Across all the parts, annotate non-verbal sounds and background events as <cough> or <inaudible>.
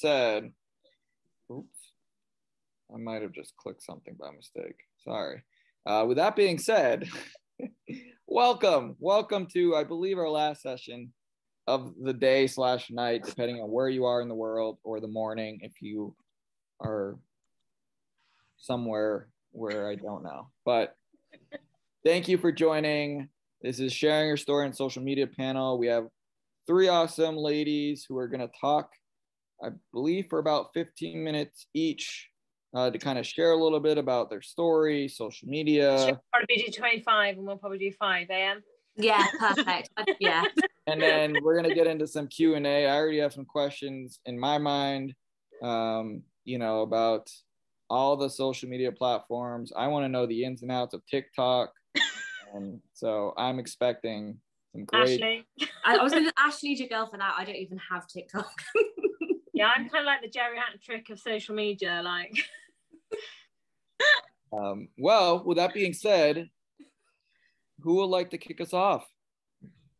said, oops, I might have just clicked something by mistake. Sorry. Uh, with that being said, <laughs> welcome, welcome to I believe our last session of the day slash night, depending on where you are in the world, or the morning if you are somewhere where I don't know. But thank you for joining. This is sharing your story on social media panel. We have three awesome ladies who are going to talk, I believe, for about 15 minutes each uh, to kind of share a little bit about their story, social media. Probably do 25 and we'll probably do 5 a.m. Yeah, perfect. <laughs> yeah. And then we're going to get into some Q&A. I already have some questions in my mind, um, you know, about all the social media platforms. I want to know the ins and outs of TikTok. <laughs> and so I'm expecting some great. Ashley. I, I was going to Ashley's your girl for that. I don't even have TikTok. <laughs> Yeah, I'm kind of like the geriatric of social media. Like, <laughs> Um, well, with that being said, who would like to kick us off?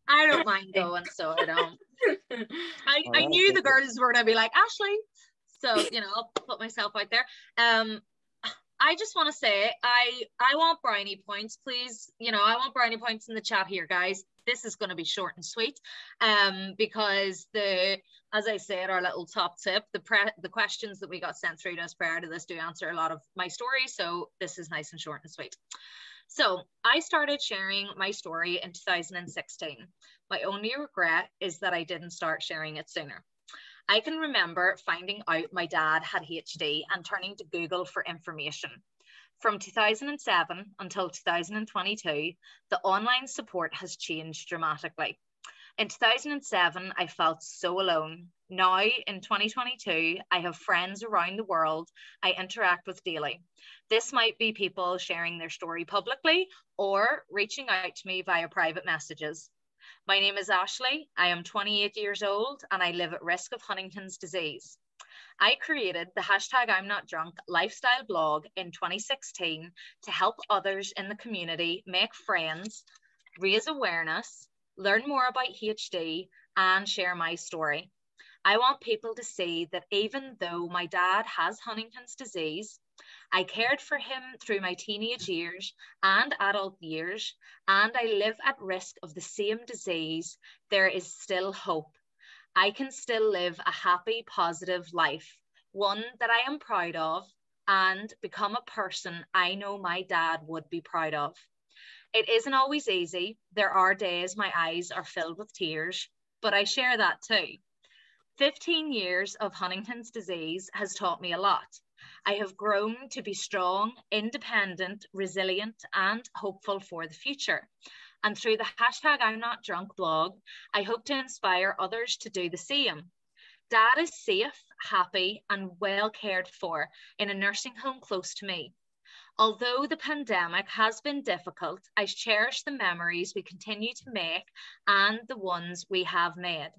I don't mind going, so I don't. <laughs> I, I knew the girls were gonna be like Ashley, so you know I'll put myself out there. Um, I just want to say I I want brownie points, please. You know I want brownie points in the chat here, guys. This is going to be short and sweet, um, because the as I said, our little top tip, the pre- the questions that we got sent through to us prior to this do answer a lot of my story, so this is nice and short and sweet. So I started sharing my story in 2016. My only regret is that I didn't start sharing it sooner. I can remember finding out my dad had HD and turning to Google for information. From 2007 until 2022, the online support has changed dramatically. In 2007, I felt so alone. Now, in 2022, I have friends around the world I interact with daily. This might be people sharing their story publicly or reaching out to me via private messages. My name is Ashley. I am 28 years old and I live at risk of Huntington's disease. I created the hashtag I'm Not Drunk lifestyle blog in 2016 to help others in the community make friends, raise awareness, learn more about HD, and share my story. I want people to see that even though my dad has Huntington's disease, I cared for him through my teenage years and adult years, and I live at risk of the same disease. There is still hope. I can still live a happy, positive life, one that I am proud of, and become a person I know my dad would be proud of. It isn't always easy. There are days my eyes are filled with tears, but I share that too. 15 years of Huntington's disease has taught me a lot. I have grown to be strong, independent, resilient, and hopeful for the future. And through the hashtag I'm Not Drunk blog, I hope to inspire others to do the same. Dad is safe, happy, and well cared for in a nursing home close to me. Although the pandemic has been difficult, I cherish the memories we continue to make and the ones we have made.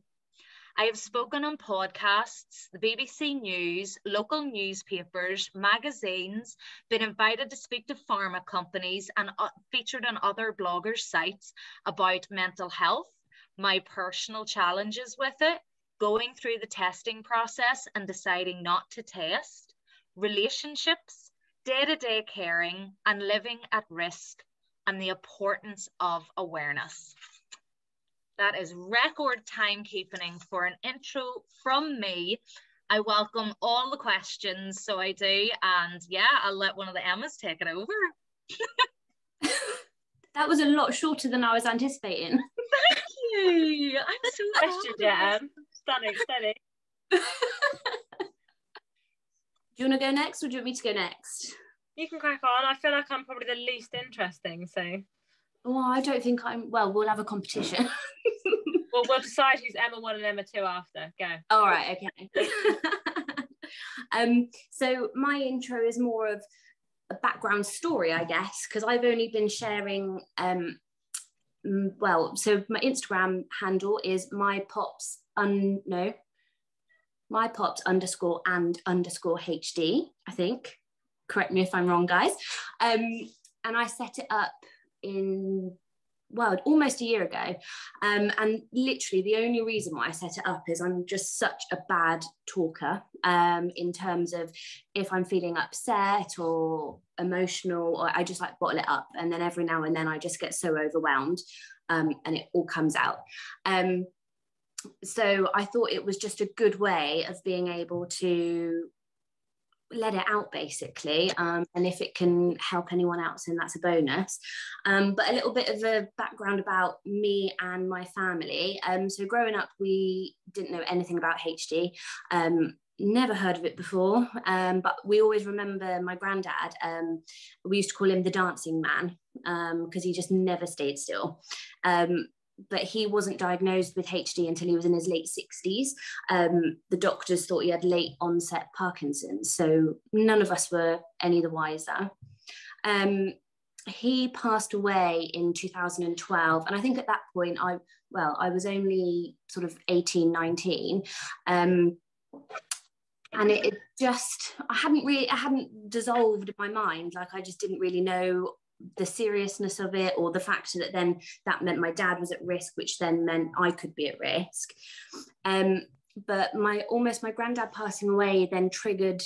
I have spoken on podcasts, the BBC News, local newspapers, magazines, been invited to speak to pharma companies, and uh, featured on other bloggers' sites about mental health, my personal challenges with it, going through the testing process and deciding not to test, relationships, day to day caring, and living at risk, and the importance of awareness. That is record timekeeping for an intro from me. I welcome all the questions, so I do, and yeah, I'll let one of the Emmas take it over. <laughs> that was a lot shorter than I was anticipating. <laughs> Thank you. I'm so question, honored. Jan. Stunning, steady. <laughs> Do you want to go next or do you want me to go next? You can crack on. I feel like I'm probably the least interesting, so Well, I don't think I'm. Well, we'll have a competition. <laughs> well, we'll decide who's Emma one and Emma two after. Go. All right, okay. <laughs> um, so my intro is more of a background story, I guess, because I've only been sharing. Um, well, so my Instagram handle is my pops un no, my pops underscore and underscore HD. I think. Correct me if I'm wrong, guys. Um, and I set it up in well, almost a year ago. Um, and literally, the only reason why I set it up is I'm just such a bad talker um, in terms of if I'm feeling upset or emotional, or I just like bottle it up. And then every now and then I just get so overwhelmed um, and it all comes out. Um, so I thought it was just a good way of being able to let it out basically um, and if it can help anyone else then that's a bonus. Um, but a little bit of a background about me and my family. Um, so growing up we didn't know anything about hd um, never heard of it before. Um, but we always remember my granddad um, we used to call him the dancing man because he just never stayed still but he wasn't diagnosed with HD until he was in his late 60s. Um, the doctors thought he had late onset Parkinson's, so none of us were any the wiser. Um, he passed away in 2012, and I think at that point, I well, I was only sort of 18, 19. Um, and it, it, just i hadn't really i hadn't dissolved in my mind like i just didn't really know the seriousness of it or the fact that then that meant my dad was at risk which then meant i could be at risk. Um, but my almost my granddad passing away then triggered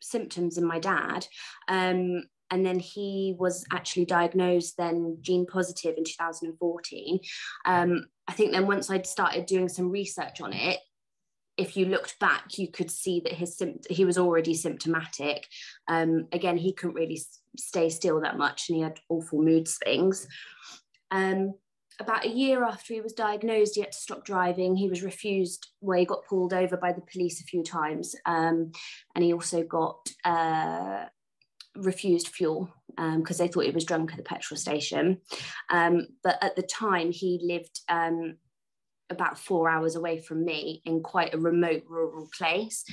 symptoms in my dad. Um, and then he was actually diagnosed then gene positive in 2014 um, i think then once i'd started doing some research on it if you looked back, you could see that his he was already symptomatic. Um, again, he couldn't really stay still that much, and he had awful mood swings. Um, about a year after he was diagnosed, he had to stop driving. He was refused, well, he got pulled over by the police a few times, um, and he also got uh, refused fuel because um, they thought he was drunk at the petrol station. Um, but at the time, he lived um, about four hours away from me in quite a remote rural place.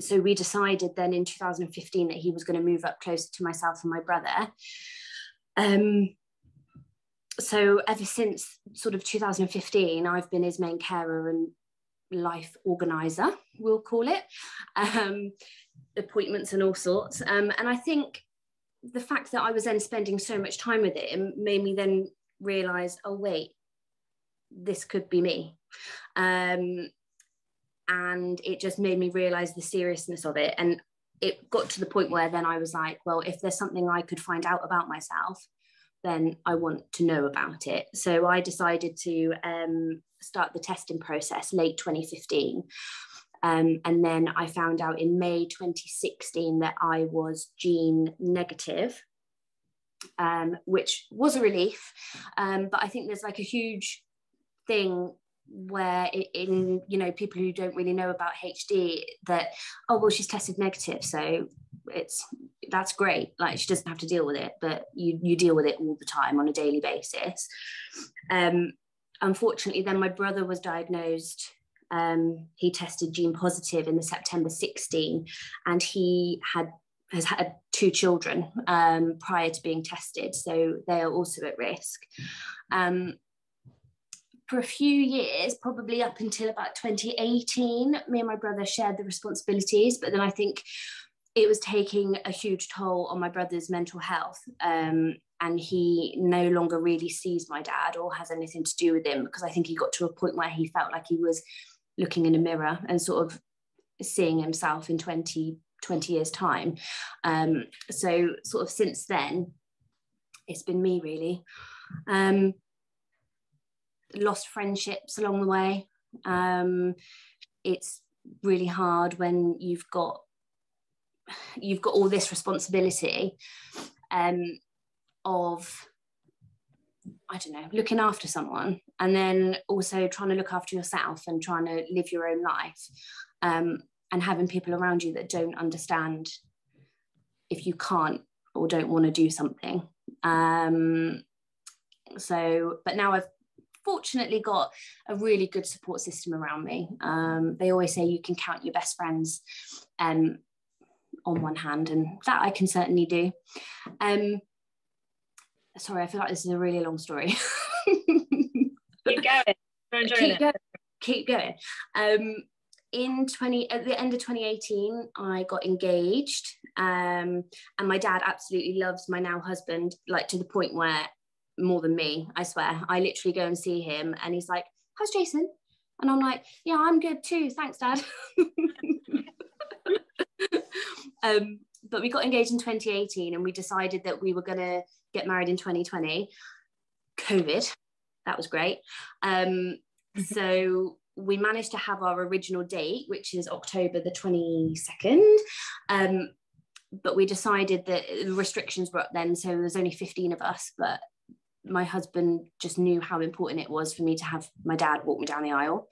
So we decided then in 2015 that he was going to move up closer to myself and my brother. Um, so ever since sort of 2015, I've been his main carer and life organizer, we'll call it, um, appointments and all sorts. Um, and I think the fact that I was then spending so much time with him made me then realize, oh, wait, this could be me. Um, and it just made me realize the seriousness of it. And it got to the point where then I was like, well, if there's something I could find out about myself, then I want to know about it. So I decided to um, start the testing process late 2015. Um, and then I found out in May 2016 that I was gene negative, um, which was a relief. Um, but I think there's like a huge thing where in you know people who don't really know about hd that oh well she's tested negative so it's that's great like she doesn't have to deal with it but you you deal with it all the time on a daily basis um unfortunately then my brother was diagnosed um he tested gene positive in the september 16 and he had has had two children um, prior to being tested, so they are also at risk. Um, for a few years, probably up until about 2018, me and my brother shared the responsibilities. But then I think it was taking a huge toll on my brother's mental health. Um, and he no longer really sees my dad or has anything to do with him because I think he got to a point where he felt like he was looking in a mirror and sort of seeing himself in 20, 20 years' time. Um, so, sort of since then, it's been me really. Um, lost friendships along the way. Um, it's really hard when you've got you've got all this responsibility um, of I don't know, looking after someone and then also trying to look after yourself and trying to live your own life um, and having people around you that don't understand if you can't or don't want to do something. Um, so, but now I've fortunately got a really good support system around me. Um, they always say you can count your best friends um, on one hand, and that I can certainly do. Um, sorry, I feel like this is a really long story. <laughs> Keep going. Keep going. Keep going. Um, in 20 at the end of 2018 i got engaged um, and my dad absolutely loves my now husband like to the point where more than me. I swear. I literally go and see him, and he's like, "How's Jason?" And I'm like, "Yeah, I'm good too. Thanks, Dad." <laughs> um, but we got engaged in 2018, and we decided that we were going to get married in 2020. COVID, that was great. Um, so we managed to have our original date, which is October the 22nd. Um, but we decided that restrictions were up then, so there was only 15 of us. But my husband just knew how important it was for me to have my dad walk me down the aisle.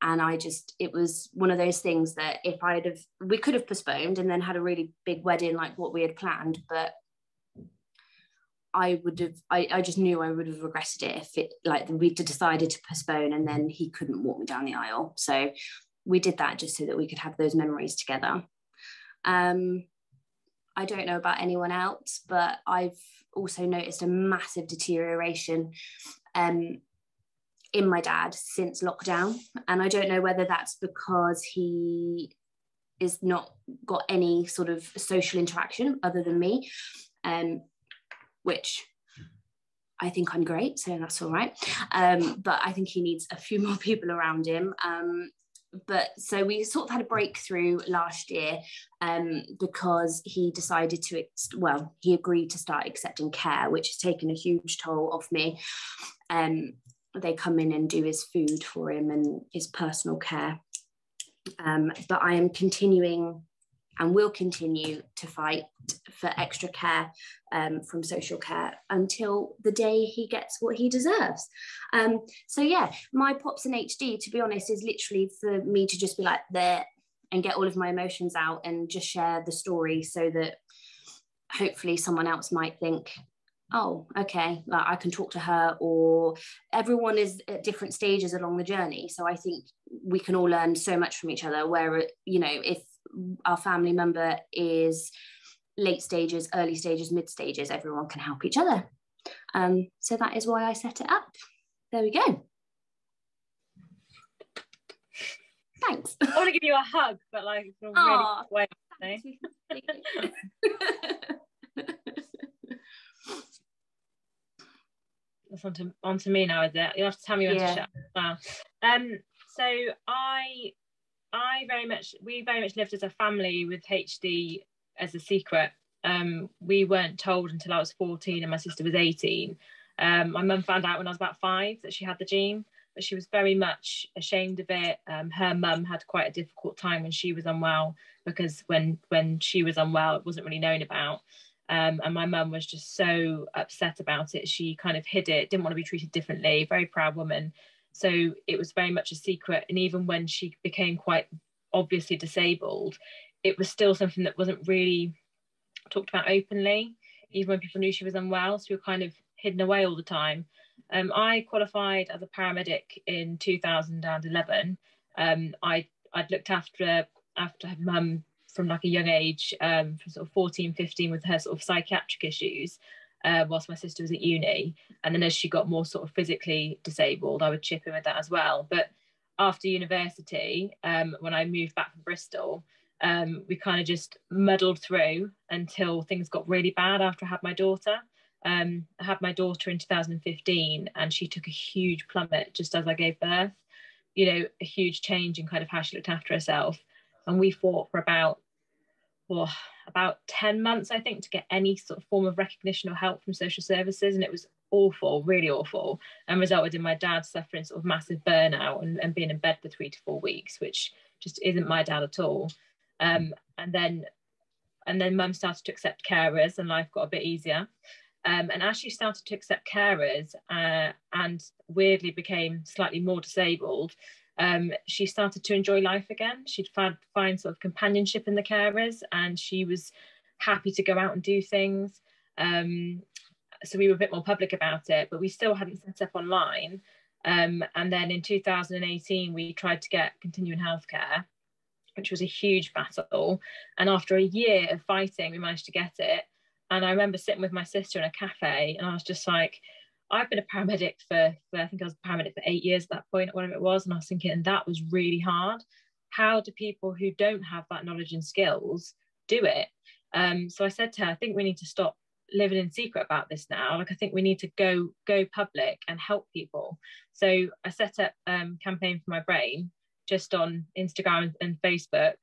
And I just, it was one of those things that if I'd have, we could have postponed and then had a really big wedding like what we had planned, but I would have, I, I just knew I would have regretted it if it, like we decided to postpone and then he couldn't walk me down the aisle. So we did that just so that we could have those memories together. Um, I don't know about anyone else, but I've also noticed a massive deterioration um, in my dad since lockdown. And I don't know whether that's because he is not got any sort of social interaction other than me, um, which I think I'm great, so that's all right. Um, but I think he needs a few <laughs> more people around him. Um, but so we sort of had a breakthrough last year um, because he decided to well he agreed to start accepting care which has taken a huge toll off me. Um, they come in and do his food for him and his personal care. Um, but i am continuing and will continue to fight for extra care um, from social care until the day he gets what he deserves. Um, so yeah, my pops in HD, to be honest, is literally for me to just be like there and get all of my emotions out and just share the story so that hopefully someone else might think oh okay like i can talk to her or everyone is at different stages along the journey so i think we can all learn so much from each other where you know if our family member is late stages, early stages, mid stages, everyone can help each other. Um, so that is why I set it up. There we go. Thanks. I want to give you a hug, but like in a really way. <laughs> That's on to, on to me now, is it? You have to tell me when yeah. to shut. Wow. Um, so I I very much, we very much lived as a family with HD as a secret. Um, we weren't told until I was 14 and my sister was 18. Um, my mum found out when I was about five that she had the gene, but she was very much ashamed of it. Um, her mum had quite a difficult time when she was unwell because when when she was unwell, it wasn't really known about. Um, and my mum was just so upset about it. She kind of hid it, didn't want to be treated differently. Very proud woman. So it was very much a secret. And even when she became quite obviously disabled, it was still something that wasn't really talked about openly, even when people knew she was unwell. So we were kind of hidden away all the time. Um, I qualified as a paramedic in 2011. Um, I, I'd looked after after her mum from like a young age, um, from sort of 14, 15 with her sort of psychiatric issues uh, whilst my sister was at uni. And then as she got more sort of physically disabled, I would chip in with that as well. But after university, um, when I moved back from Bristol, um, we kind of just muddled through until things got really bad after I had my daughter. Um, I had my daughter in 2015 and she took a huge plummet just as I gave birth, you know, a huge change in kind of how she looked after herself. And we fought for about for about 10 months, I think, to get any sort of form of recognition or help from social services. And it was awful, really awful, and resulted in my dad suffering sort of massive burnout and, and being in bed for three to four weeks, which just isn't my dad at all. Um, and then and then mum started to accept carers and life got a bit easier. Um, and as she started to accept carers uh, and weirdly became slightly more disabled, um, she started to enjoy life again. She'd find, find sort of companionship in the carers and she was happy to go out and do things. Um, so we were a bit more public about it, but we still hadn't set up online. Um, and then in 2018, we tried to get continuing healthcare, which was a huge battle. And after a year of fighting, we managed to get it. And I remember sitting with my sister in a cafe, and I was just like, I've been a paramedic for, for, I think I was a paramedic for eight years at that point, whatever it was. And I was thinking and that was really hard. How do people who don't have that knowledge and skills do it? Um, so I said to her, I think we need to stop living in secret about this now. Like I think we need to go go public and help people. So I set up um campaign for my brain just on Instagram and Facebook.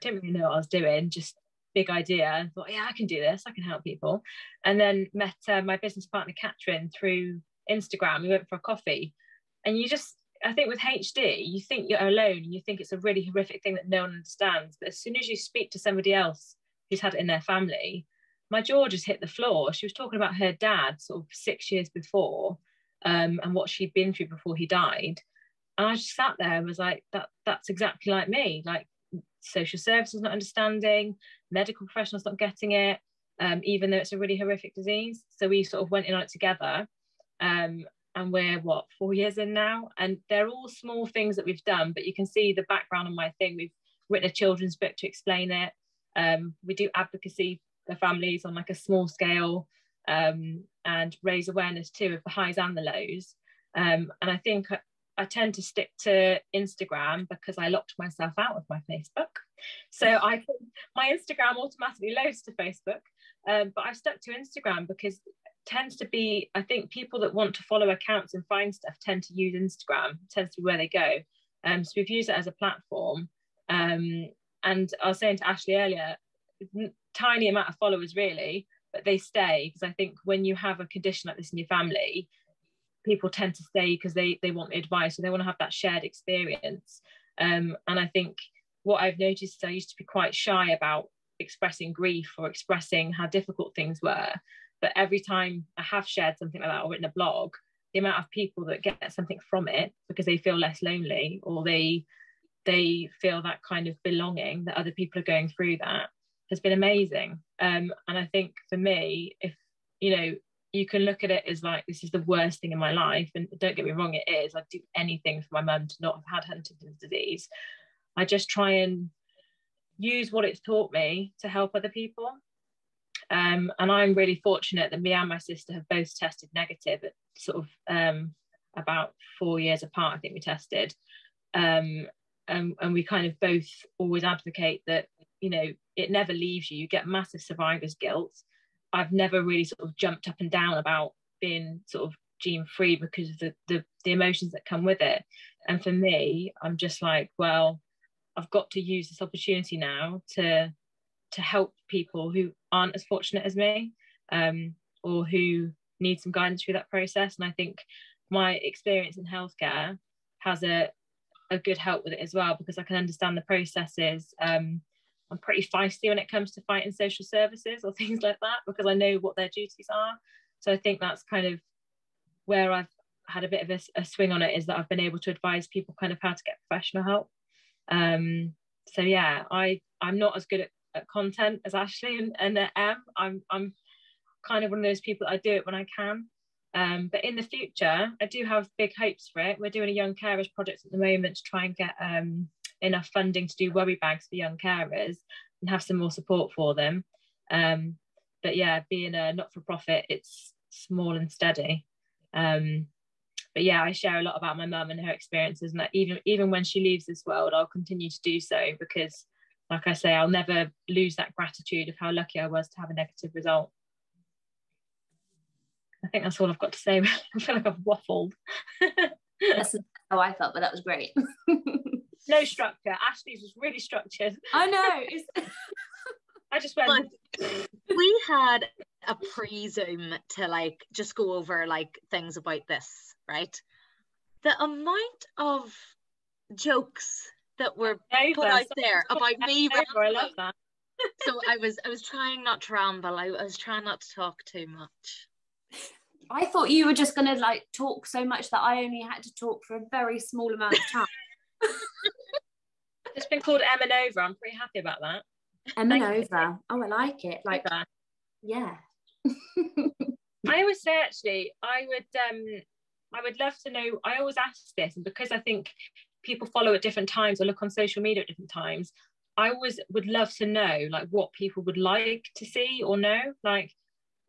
Didn't really know what I was doing, just big idea. and thought, yeah, I can do this. I can help people. And then met uh, my business partner Catherine through Instagram. We went for a coffee, and you just I think with HD, you think you're alone and you think it's a really horrific thing that no one understands. But as soon as you speak to somebody else who's had it in their family, my jaw just hit the floor. She was talking about her dad sort of six years before um, and what she'd been through before he died. And I just sat there and was like, that that's exactly like me. Like social services not understanding, medical professionals not getting it, um, even though it's a really horrific disease. So we sort of went in on it together. Um, and we're what four years in now and they're all small things that we've done but you can see the background of my thing we've written a children's book to explain it um, we do advocacy for families on like a small scale um, and raise awareness too of the highs and the lows um, and i think I, tend to stick to instagram because i locked myself out of my facebook so i my instagram automatically loads to facebook um, but i've stuck to instagram because tends to be, I think people that want to follow accounts and find stuff tend to use Instagram, tends to be where they go. Um, so we've used it as a platform. Um, and I was saying to Ashley earlier, tiny amount of followers really, but they stay because I think when you have a condition like this in your family, people tend to stay because they they want the advice and they want to have that shared experience. Um, and I think what I've noticed, I used to be quite shy about expressing grief or expressing how difficult things were. But every time I have shared something like that or written a blog, the amount of people that get something from it because they feel less lonely or they they feel that kind of belonging that other people are going through that has been amazing. Um, and I think for me, if you know, you can look at it as like this is the worst thing in my life, and don't get me wrong, it is. I'd do anything for my mum to not have had Huntington's disease. I just try and use what it's taught me to help other people. Um, and I'm really fortunate that me and my sister have both tested negative at sort of um, about four years apart, I think we tested. Um, and, and we kind of both always advocate that, you know, it never leaves you. You get massive survivor's guilt. I've never really sort of jumped up and down about being sort of gene free because of the, the, the emotions that come with it. And for me, I'm just like, well, I've got to use this opportunity now to to help people who aren't as fortunate as me um, or who need some guidance through that process. And I think my experience in healthcare has a, a good help with it as well because I can understand the processes. Um, I'm pretty feisty when it comes to fighting social services or <laughs> things like that because I know what their duties are. So I think that's kind of where I've had a bit of a, a swing on it is that I've been able to advise people kind of how to get professional help. Um, so yeah, I I'm not as good at content as Ashley and, and uh, Em. I'm I'm kind of one of those people that I do it when I can. Um, but in the future, I do have big hopes for it. We're doing a young carers project at the moment to try and get um, enough funding to do worry bags for young carers and have some more support for them. Um, but yeah, being a not for profit, it's small and steady. Um, but yeah, I share a lot about my mum and her experiences, and that even even when she leaves this world, I'll continue to do so because like I say, I'll never lose that gratitude of how lucky I was to have a negative result. I think that's all I've got to say. <laughs> I feel like I've waffled. <laughs> that's how I felt, but that was great. <laughs> no structure. Ashley's was really structured. I know. <laughs> I just went. we had a pre-zoom to like just go over like things about this, right? The amount of jokes that were put out there about me. I love that. <laughs> so I was I was trying not to ramble. I, I was trying not to talk too much. I thought you were just gonna like talk so much that I only had to talk for a very small amount of time. It's been called M and Over. I'm pretty happy about that. M and Over. Oh, I like it. Like that. Yeah. I always say actually, I would um I would love to know. I always ask this, and because I think people follow at different times or look on social media at different times i always would love to know like what people would like to see or know like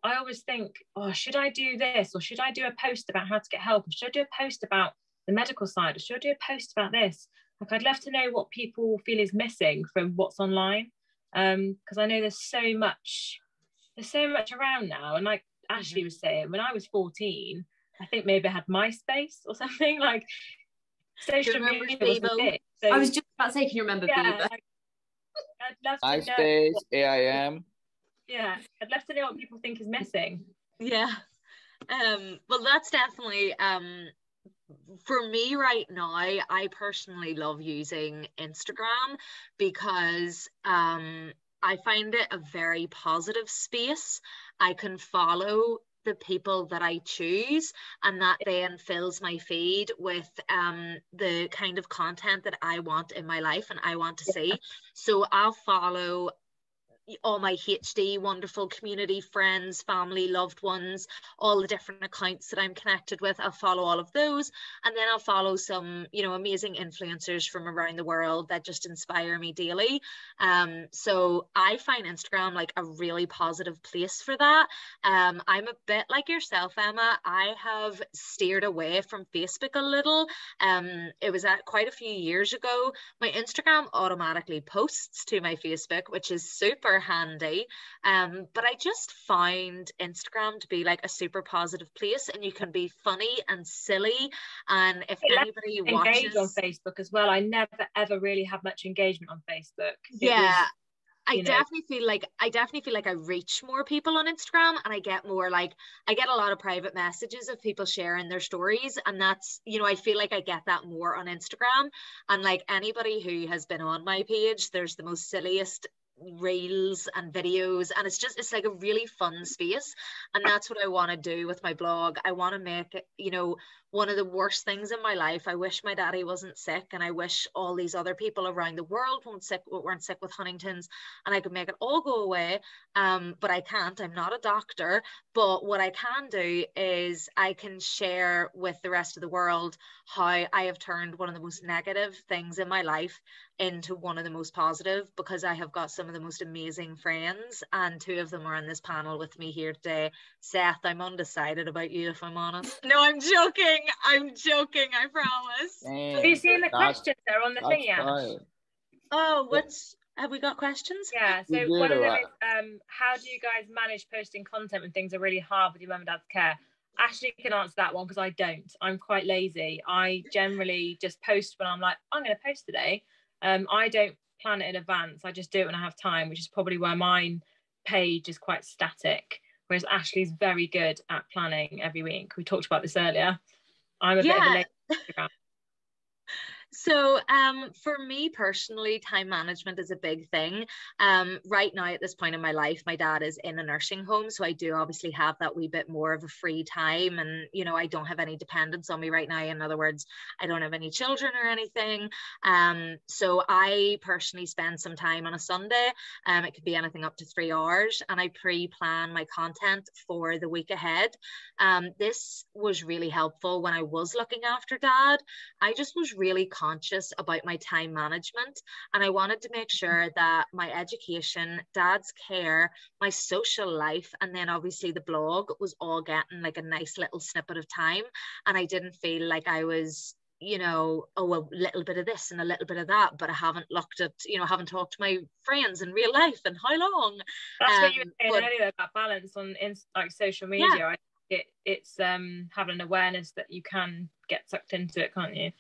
i always think oh should i do this or should i do a post about how to get help or should i do a post about the medical side or should i do a post about this like i'd love to know what people feel is missing from what's online um because i know there's so much there's so much around now. And like Ashley mm-hmm. was saying, when I was 14, I think maybe I had MySpace or <laughs> something like social media was bit, so, I was just about to say, can you remember yeah, Like, I'd love to MySpace, know AIM. Yeah, I'd love to know what people think is missing. Yeah. Um, well, that's definitely um, for me right now. I personally love using Instagram because um, I find it a very positive space. I can follow the people that I choose, and that then fills my feed with um, the kind of content that I want in my life and I want to see. So I'll follow all my HD wonderful community friends, family, loved ones, all the different accounts that I'm connected with. I'll follow all of those. And then I'll follow some, you know, amazing influencers from around the world that just inspire me daily. Um, so I find Instagram like a really positive place for that. Um, I'm a bit like yourself, Emma. I have steered away from Facebook a little. Um, it was at quite a few years ago. My Instagram automatically posts to my Facebook, which is super handy. Um, but I just find Instagram to be like a super positive place, and you can be funny and silly. And if it anybody watches on Facebook as well, I never ever really have much engagement on Facebook. It yeah. Was, I know. definitely feel like I definitely feel like I reach more people on Instagram and I get more like I get a lot of private messages of people sharing their stories and that's you know I feel like I get that more on Instagram and like anybody who has been on my page there's the most silliest reels and videos and it's just it's like a really fun space and that's what i want to do with my blog. I want to make it you know one of the worst things in my life. I wish my daddy wasn't sick, and I wish all these other people around the world weren't sick, weren't sick with Huntington's, and I could make it all go away. Um, but I can't. I'm not a doctor. But what I can do is I can share with the rest of the world how I have turned one of the most negative things in my life into one of the most positive because I have got some of the most amazing friends, and two of them are on this panel with me here today. Seth, I'm undecided about you if I'm honest. <laughs> No, I'm joking. I'm joking. I promise. Damn, have you seen the questions there on the thing yet? Oh, what's have we got questions? Yeah. So one of them is um, how do you guys manage posting content when things are really hard with your mum and dad's care? Ashley can answer that one because I don't. I'm quite lazy. I generally just post when I'm like, I'm going to post today. Um, I don't plan it in advance. I just do it when I have time, which is probably why mine page is quite static. Whereas Ashley's very good at planning every week. We talked about this earlier. I'm a yeah. bit of a late So, um, for me personally, time management is a big thing. Um, right now, at this point in my life, my dad is in a nursing home, so I do obviously have that wee bit more of a free time, and you know, I don't have any dependence on me right now. In other words, I don't have any children or anything. Um, so I personally spend some time on a Sunday. Um, it could be anything up to three hours, and I pre-plan my content for the week ahead. Um, this was really helpful when I was looking after dad. I just was really conscious about my time management. And I wanted to make sure that my education, dad's care, my social life, and then obviously the blog was all getting like a nice little snippet of time. And I didn't feel like I was you know, oh, a little bit of this and a little bit of that, but I haven't looked at, you know, haven't talked to my friends in real life and how long. That's um, what you were saying but, earlier about balance on in, like social media. Yeah. I think it, it's um having an awareness that you can get sucked into it, can't you?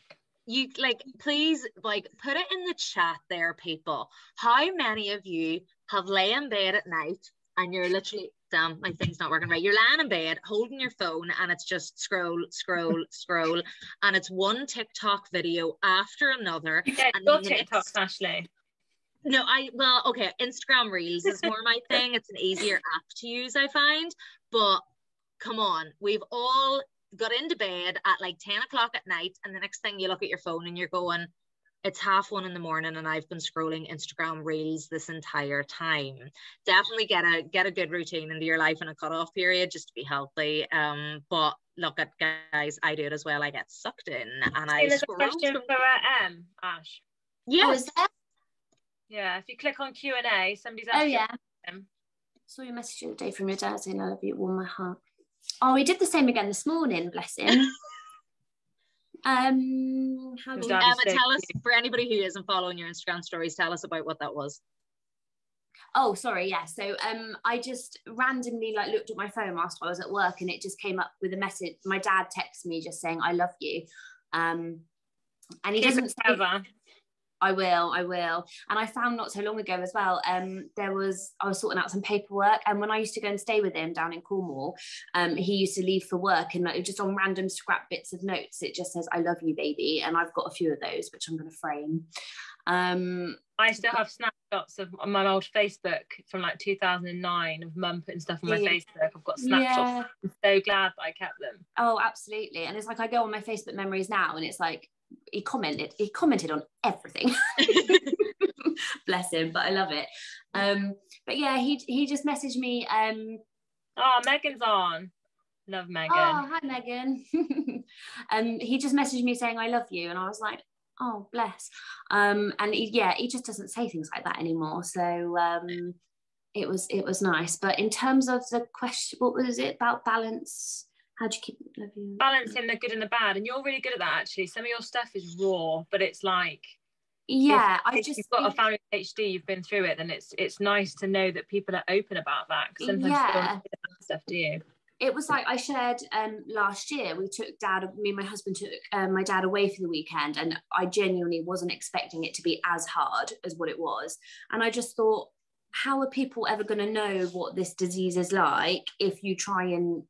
You like please like put it in the chat there people. How many of you have lay in bed at night and you're literally damn my thing's not working right. You're lying in bed holding your phone and it's just scroll scroll <laughs> scroll and it's one tiktok video after another yeah, go tiktok ashley. No i well okay instagram reels is more my thing. It's an easier app to use i find. But come on we've all got into bed at like 10 o'clock at night and the next thing you look at your phone and you're going it's half one in the morning and I've been scrolling Instagram reels this entire time. Definitely get a get a good routine into your life in a cutoff period just to be healthy. Um, but look at guys, I do it as well. I get sucked in and I. There's a question for uh, M Ash. Yes. Oh, yeah, if you click on Q and A, somebody's asking. Oh yeah. Them. Saw your message the other day from your dad saying I love you, warm my heart. Oh, he did the same again this morning, bless him. <laughs> um, how do Emma, tell us for anybody who isn't following your Instagram stories, tell us about what that was. Oh, sorry. Yeah. So um, I just randomly like looked at my phone whilst I was at work, and it just came up with a message. My dad texted me just saying, "I love you," um, and he doesn't say. I will, I will. And I found not so long ago as well, um, there was, I was sorting out some paperwork. And when I used to go and stay with him down in Cornwall, um, he used to leave for work and like, just on random scrap bits of notes, it just says, I love you, baby. And I've got a few of those, which I'm going to frame. Um, I still have snapshots of my old Facebook from like 2009 of mum putting stuff on my yeah. Facebook. I've got snapshots. Yeah. I'm so glad that I kept them. Oh, absolutely. And it's like I go on my Facebook memories now and it's like he commented he commented on everything. <laughs> Bless him but i love it. Um but yeah he he just messaged me um oh megan's on. Love megan. Oh hi megan. <laughs> Um he just messaged me saying i love you and i was like oh bless. Um and he, yeah he just doesn't say things like that anymore. So um it was it was nice. But in terms of the question what was it about balance how do you keep living? Balancing the good and the bad. And you're really good at that actually. Some of your stuff is raw, but it's like yeah i just you've got a family hd you've been through it then it's it's nice to know that people are open about that because sometimes yeah. stuff do you it was like I shared um, last year. We took dad, me and my husband took um, my dad away for the weekend, and I genuinely wasn't expecting it to be as hard as what it was. And I just thought, how are people ever going to know what this disease is like if you try and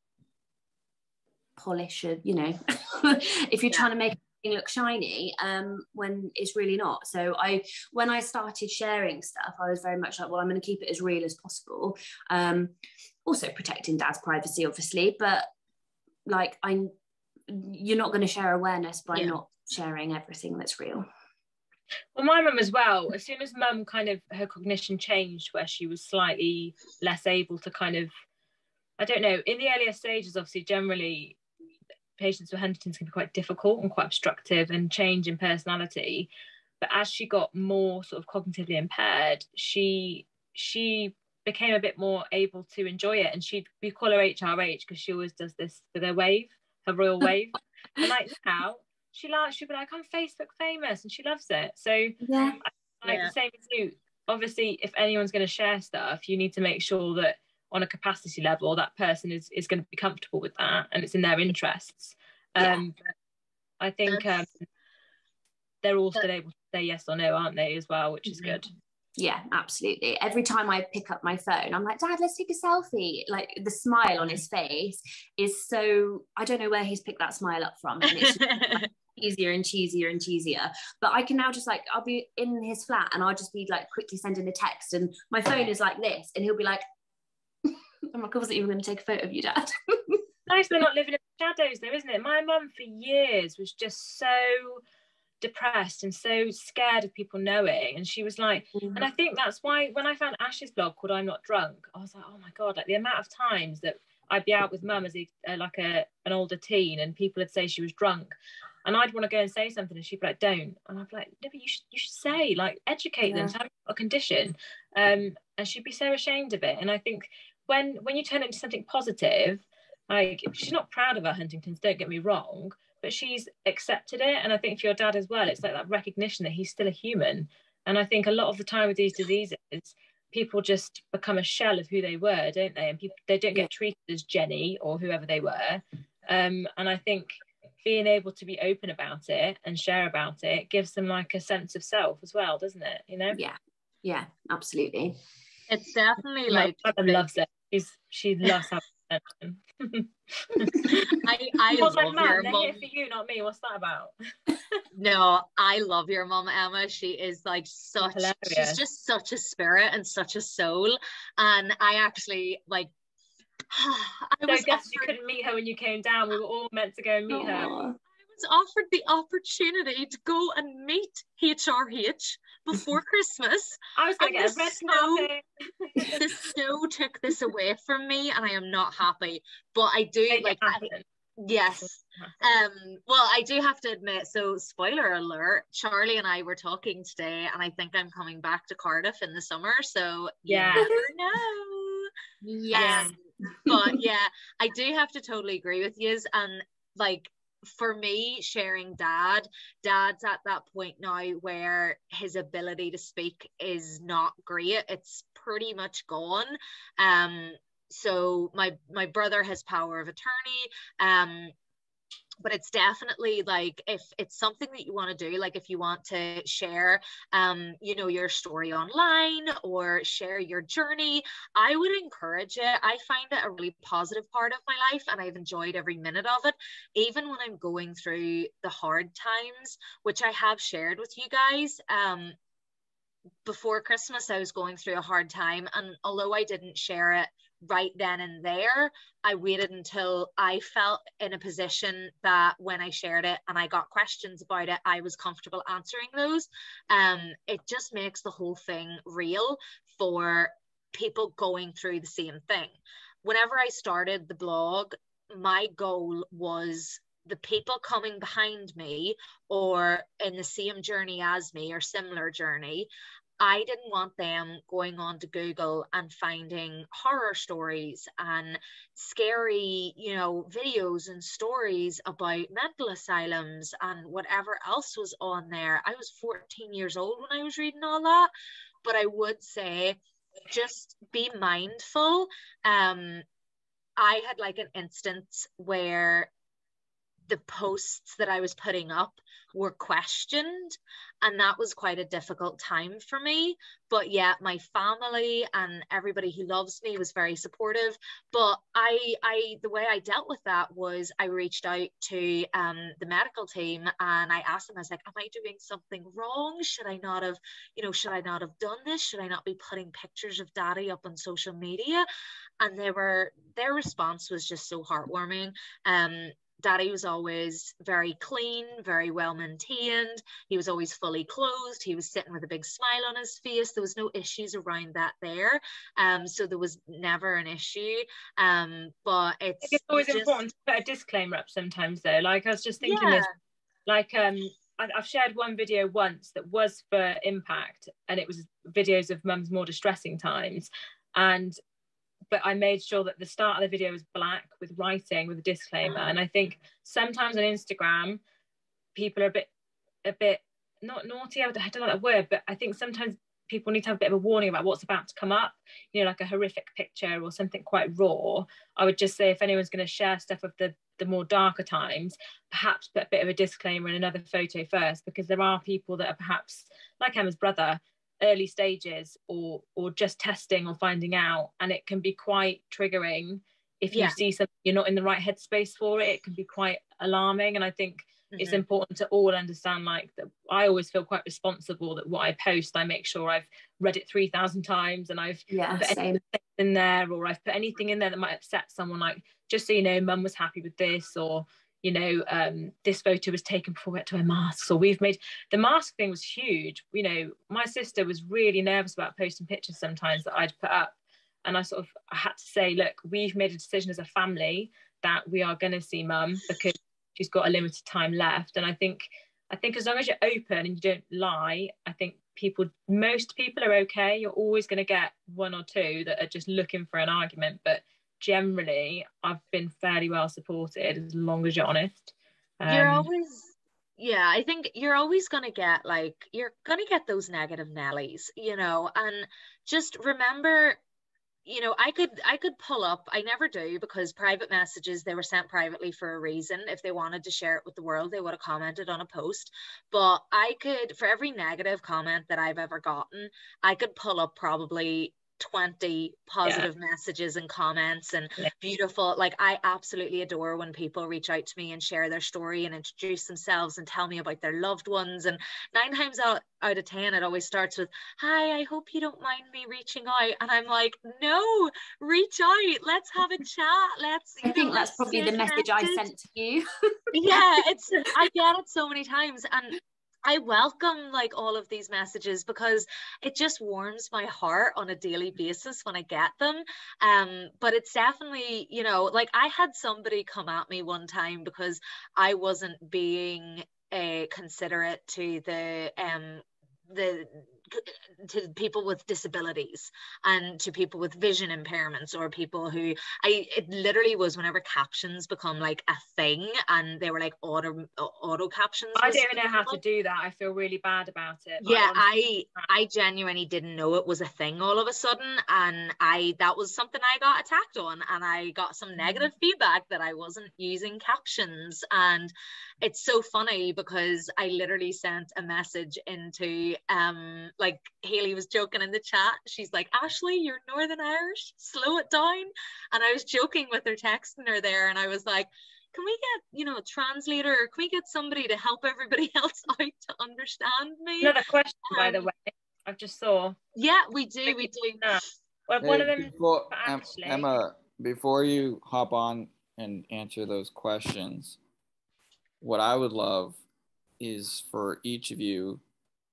polish, you know, <laughs> if you're yeah. trying to make look shiny um, when it's really not. So I, when I started sharing stuff, I was very much like, well, I'm going to keep it as real as possible. Um, also protecting dad's privacy, obviously, but like I'm, you're not going to share awareness by yeah. not sharing everything that's real. Well, my mum as well. As soon as mum kind of her cognition changed, where she was slightly less able to kind of, I don't know, in the earlier stages, obviously, generally patients with Huntington's can be quite difficult and quite obstructive and change in personality. But as she got more sort of cognitively impaired, she she became a bit more able to enjoy it. And she we call her HRH because she always does this with her wave, her royal <laughs> wave. and like now, she likes she'll be like, I'm Facebook famous, and she loves it. So yeah, like yeah. the same as you. Obviously, if anyone's going to share stuff, you need to make sure that on a capacity level that person is is going to be comfortable with that and it's in their interests. Um yeah. i think um, they're all still able to say yes or no aren't they as well which is mm-hmm. good. Yeah absolutely. Every time i pick up my phone i'm like dad let's take a selfie. Like the smile on his face is so i don't know where he's picked that smile up from and it's like <laughs> easier and cheesier and cheesier. But i can now just like i'll be in his flat and i'll just be like quickly sending a text and my phone is like this and he'll be like I'm like, I wasn't even going to take a photo of you, Dad. <laughs> nice they're not living in the shadows, though, isn't it? My mum, for years, was just so depressed and so scared of people knowing. And she was like, mm-hmm. and I think that's why when I found Ash's blog called I'm Not Drunk, I was like, oh my God, like the amount of times that I'd be out with mum as a, uh, like a an older teen and people would say she was drunk. And I'd want to go and say something, and she'd be like, "Don't." And I'd be like, "No, but you should, you should say, like, educate yeah. them to have a condition." Um, and she'd be so ashamed of it. And I think when when you turn it into something positive, like she's not proud of her Huntington's, don't get me wrong, but she's accepted it. And I think for your dad as well, it's like that recognition that he's still a human. And I think a lot of the time with these diseases, people just become a shell of who they were, don't they? And people they don't get treated as Jenny or whoever they were. Um, and I think being able to be open about it and share about it gives them like a sense of self as well, doesn't it? You know? Yeah, yeah, absolutely. It's definitely like Adam loves it. She's she loves attention. <laughs> I I love like, your mom. Here for you, not me. What's that about? no, I love your mom, Emma. She is like such. Hilarious. She's just such a spirit and such a soul. And I actually like. <sighs> I so I guess offered... you couldn't meet her when you came down. We were all meant to go and meet Aww. her I was offered the opportunity to go and meet HRH before <laughs> Christmas. I was going to get red snow, <laughs> The snow took this away from me, and I am not happy. But I do Make like. yes. Um. Well, I do have to admit. So, spoiler alert: Charlie and I were talking today, and I think I'm coming back to Cardiff in the summer. So, yeah, no. Yes. Um, but yeah, I do have to totally agree with you. And like for me, sharing dad, dad's at that point now where his ability to speak is not great. It's pretty much gone. Um, so my my brother has power of attorney. Um, but it's definitely like if it's something that you want to do like if you want to share um you know your story online or share your journey i would encourage it. I find it a really positive part of my life and i've enjoyed every minute of it. Even when i'm going through the hard times which i have shared with you guys um before christmas i was going through a hard time and although i didn't share it right then and there. I waited until I felt in a position that when I shared it and I got questions about it, I was comfortable answering those. Um, it just makes the whole thing real for people going through the same thing. Whenever I started the blog, my goal was the people coming behind me or in the same journey as me or similar journey I didn't want them going on to Google and finding horror stories and scary, you know, videos and stories about mental asylums and whatever else was on there. I was 14 years old when I was reading all that, but I would say just be mindful. Um, I had like an instance where the posts that I was putting up were questioned and that was quite a difficult time for me but yeah my family and everybody who loves me was very supportive but i i the way i dealt with that was i reached out to um, the medical team and i asked them i was like am i doing something wrong? Should i not have you know should i not have done this? Should i not be putting pictures of daddy up on social media? And they were their response was just so heartwarming. Um Daddy was always very clean, very well maintained. He was always fully clothed. He was sitting with a big smile on his face. There was no issues around that there. Um, so there was never an issue. Um, but it's, it's always just... important to put a disclaimer up sometimes though. Like I was just thinking yeah. this, like um I've shared one video once that was for impact and it was videos of mum's more distressing times and but I made sure that the start of the video was black with writing with a disclaimer. Mm. And I think sometimes on Instagram, people are a bit, a bit not naughty. I don't know that word, but I think sometimes people need to have a bit of a warning about what's about to come up. You know, like a horrific picture or something quite raw. I would just say if anyone's going to share stuff of the the more darker times, perhaps put a bit of a disclaimer in another photo first, because there are people that are perhaps like Emma's brother early stages or or just testing or finding out and it can be quite triggering if you yeah. see something you're not in the right headspace for it it can be quite alarming and i think mm-hmm. it's important to all understand like that i always feel quite responsible that what i post i make sure i've read it 3000 times and i've yeah, put same. in there or i've put anything in there that might upset someone like just so you know mum was happy with this or you know, um, this photo was taken before we had to wear masks, or we've made the mask thing was huge. You know, my sister was really nervous about posting pictures sometimes that I'd put up. And I sort of I had to say, look, we've made a decision as a family that we are going to see mum because she's got a limited time left. And I think, I think as long as you're open and you don't lie, I think people, most people are okay. You're always going to get one or two that are just looking for an argument, but generally I've been fairly well supported as long as you're honest. Um, you're always yeah, I think you're always gonna get like you're gonna get those negative Nellies, you know, and just remember you know i could i could pull up i never do because private messages they were sent privately for a reason if they wanted to share it with the world they would have commented on a post but i could for every negative comment that i've ever gotten i could pull up probably 20 positive yeah. messages and comments and yeah. beautiful like i absolutely adore when people reach out to me and share their story and introduce themselves and tell me about their loved ones. And nine times out, out of ten it always starts with hi i hope you don't mind me reaching out. And i'm like no reach out. Let's have a chat. Let's i think know, that's probably the message i sent to you. Yeah <laughs> it's i get it so many times. And I welcome like all of these messages because it just warms my heart on a daily basis when I get them. Um, but it's definitely, you know, like I had somebody come at me one time because I wasn't being uh, considerate to the um the to people with disabilities and to people with vision impairments or people who I it literally was whenever captions become like a thing and they were like auto auto captions. I don't know how to do that. I feel really bad about it. Yeah, I I genuinely didn't know it was a thing all of a sudden and I that was something I got attacked on and I got some negative mm-hmm. feedback that I wasn't using captions and it's so funny because I literally sent a message into um like Haley was joking in the chat. She's like, Ashley, you're Northern Irish, slow it down. And I was joking with her, texting her there, and I was like, can we get you know a translator? Can we get somebody to help everybody <laughs> else out to understand me? Another question um, by the um, way. I've just saw. Yeah we do we do. well, hey, one of them before, emma before you hop on and answer those questions what I would love is for each of you,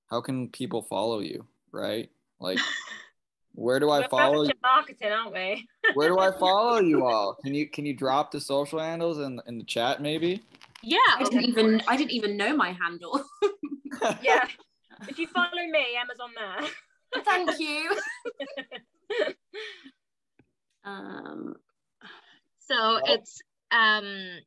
how can people follow you, right? Like, <laughs> where do I follow you? Marketing, aren't we? <laughs> where do I <laughs> follow you all? Can you can you drop the social handles in in the chat maybe? Yeah, I didn't even I didn't even know my handle. yeah, if you follow me, Emma's on there. Thank you. um. So it's um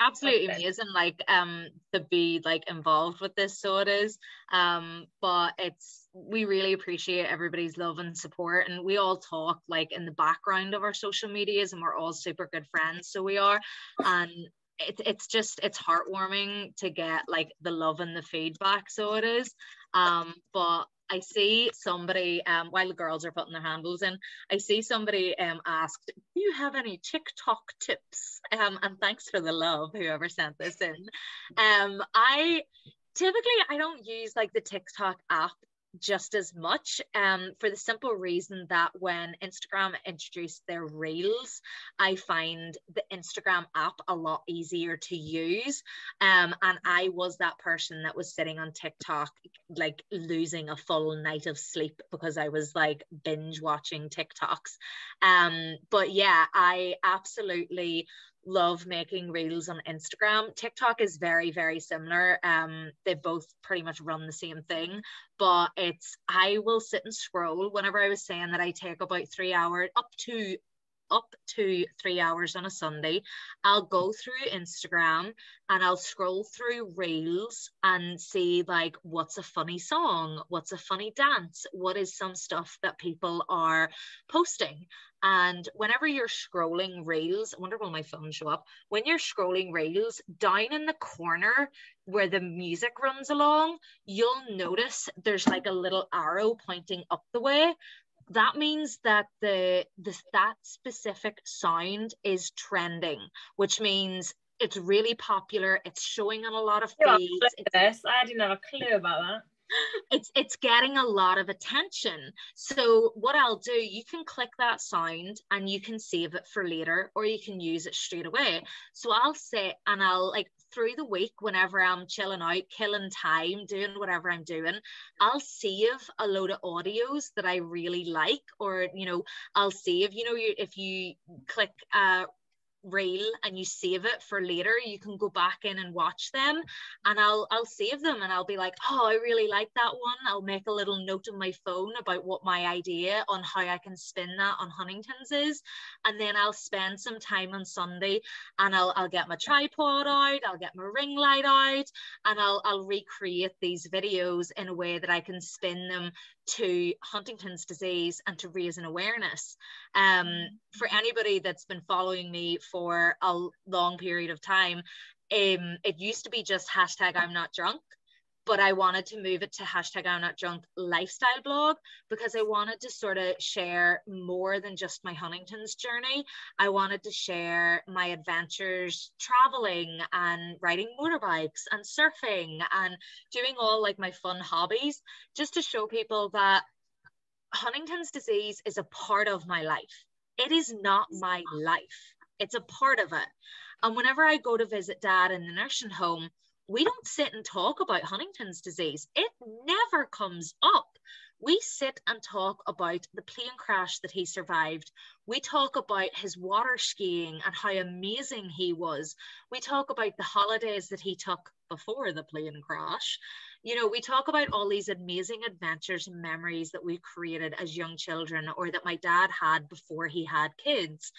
absolutely okay. amazing like um to be like involved with this so it is um but it's we really appreciate everybody's love and support and we all talk like in the background of our social medias and we're all super good friends so we are and it, it's just it's heartwarming to get like the love and the feedback so it is um but I see somebody, um, while the girls are putting their handles in, I see somebody um, asked, Do you have any TikTok tips? Um, and thanks for the love, whoever sent this in. Um, I typically I don't use like the TikTok app just as much um, for the simple reason that when Instagram introduced their reels, I find the Instagram app a lot easier to use. Um, and I was that person that was sitting on TikTok, like losing a full night of sleep because I was like binge watching TikToks. Um, but yeah, I absolutely love making reels on Instagram. TikTok is very, very similar. Um, they both pretty much run the same thing, but it's I will sit and scroll whenever I was saying that I take about three hours up to up to three hours on a Sunday. I'll go through Instagram and I'll scroll through reels and see like what's a funny song, what's a funny dance, what is some stuff that people are posting. And whenever you're scrolling reels, I wonder will my phone show up? When you're scrolling reels, down in the corner where the music runs along, you'll notice there's like a little arrow pointing up the way. That means that the, the that specific sound is trending, which means it's really popular. It's showing on a lot of feeds. This. I didn't have a clue about that it's it's getting a lot of attention. So what i'll do you can click that sound and you can save it for later or you can use it straight away. So i'll sit and i'll like through the week whenever i'm chilling out killing time doing whatever i'm doing i'll save a load of audios that i really like or you know i'll save you know you if you click uh reel and you save it for later you can go back in and watch them. And I'll I'll save them and I'll be like oh I really like that one. I'll make a little note on my phone about what my idea on how I can spin that on Huntington's is. And then I'll spend some time on Sunday and I'll I'll get my tripod out I'll get my ring light out and I'll I'll recreate these videos in a way that I can spin them to Huntington's disease and to raise an awareness. Um, for anybody that's been following me for a long period of time, um, it used to be just hashtag I'm not drunk but I wanted to move it to hashtag I'm not drunk lifestyle blog because I wanted to sort of share more than just my Huntington's journey. I wanted to share my adventures traveling and riding motorbikes and surfing and doing all like my fun hobbies just to show people that Huntington's disease is a part of my life. It is not my life. It's a part of it. And whenever I go to visit dad in the nursing home, we don't sit and talk about Huntington's disease. It never comes up. We sit and talk about the plane crash that he survived. We talk about his water skiing and how amazing he was. We talk about the holidays that he took before the plane crash. You know, we talk about all these amazing adventures and memories that we created as young children or that my dad had before he had kids.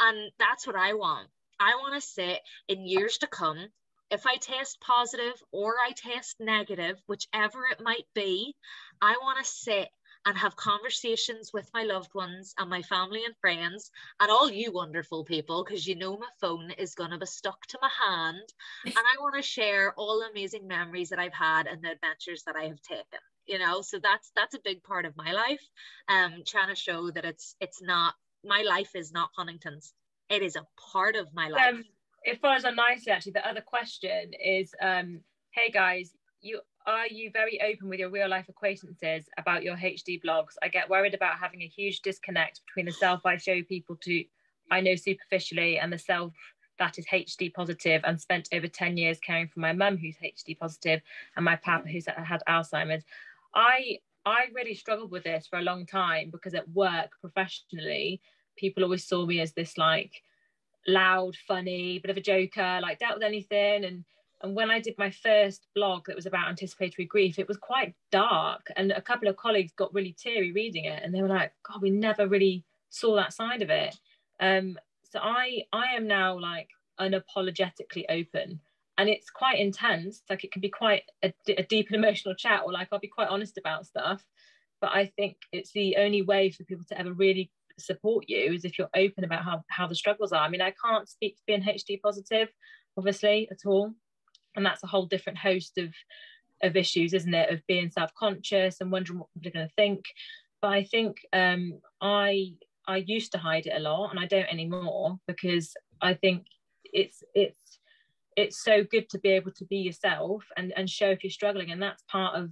And that's what I want. I want to sit in years to come if I test positive or I test negative, whichever it might be, I want to sit and have conversations with my loved ones and my family and friends and all you wonderful people because you know my phone is going to be stuck to my hand and I want to share all the amazing memories that I've had and the adventures that I have taken you know? So that's that's a big part of my life um trying to show that it's it's not my life is not Huntington's. It is a part of my life. Um, it follows on nicely actually the other question is um hey guys you are you very open with your real life acquaintances about your hd blogs? I get worried about having a huge disconnect between the self i show people to i know superficially and the self that is hd positive and spent over 10 years caring for my mum who's hd positive and my papa who's had alzheimer's. I i really struggled with this for a long time because at work professionally people always saw me as this like loud, funny, bit of a joker, like dealt with anything. And and when I did my first blog that was about anticipatory grief, it was quite dark. And a couple of colleagues got really teary reading it, and they were like, "God, we never really saw that side of it." Um, so I I am now like unapologetically open, and it's quite intense. Like it can be quite a, a deep and emotional chat, or like I'll be quite honest about stuff. But I think it's the only way for people to ever really support you is if you're open about how, how the struggles are. I mean, I can't speak to being HD positive, obviously, at all. And that's a whole different host of of issues, isn't it? Of being self-conscious and wondering what people are going to think. But I think um, I I used to hide it a lot and I don't anymore because I think it's it's it's so good to be able to be yourself and and show if you're struggling and that's part of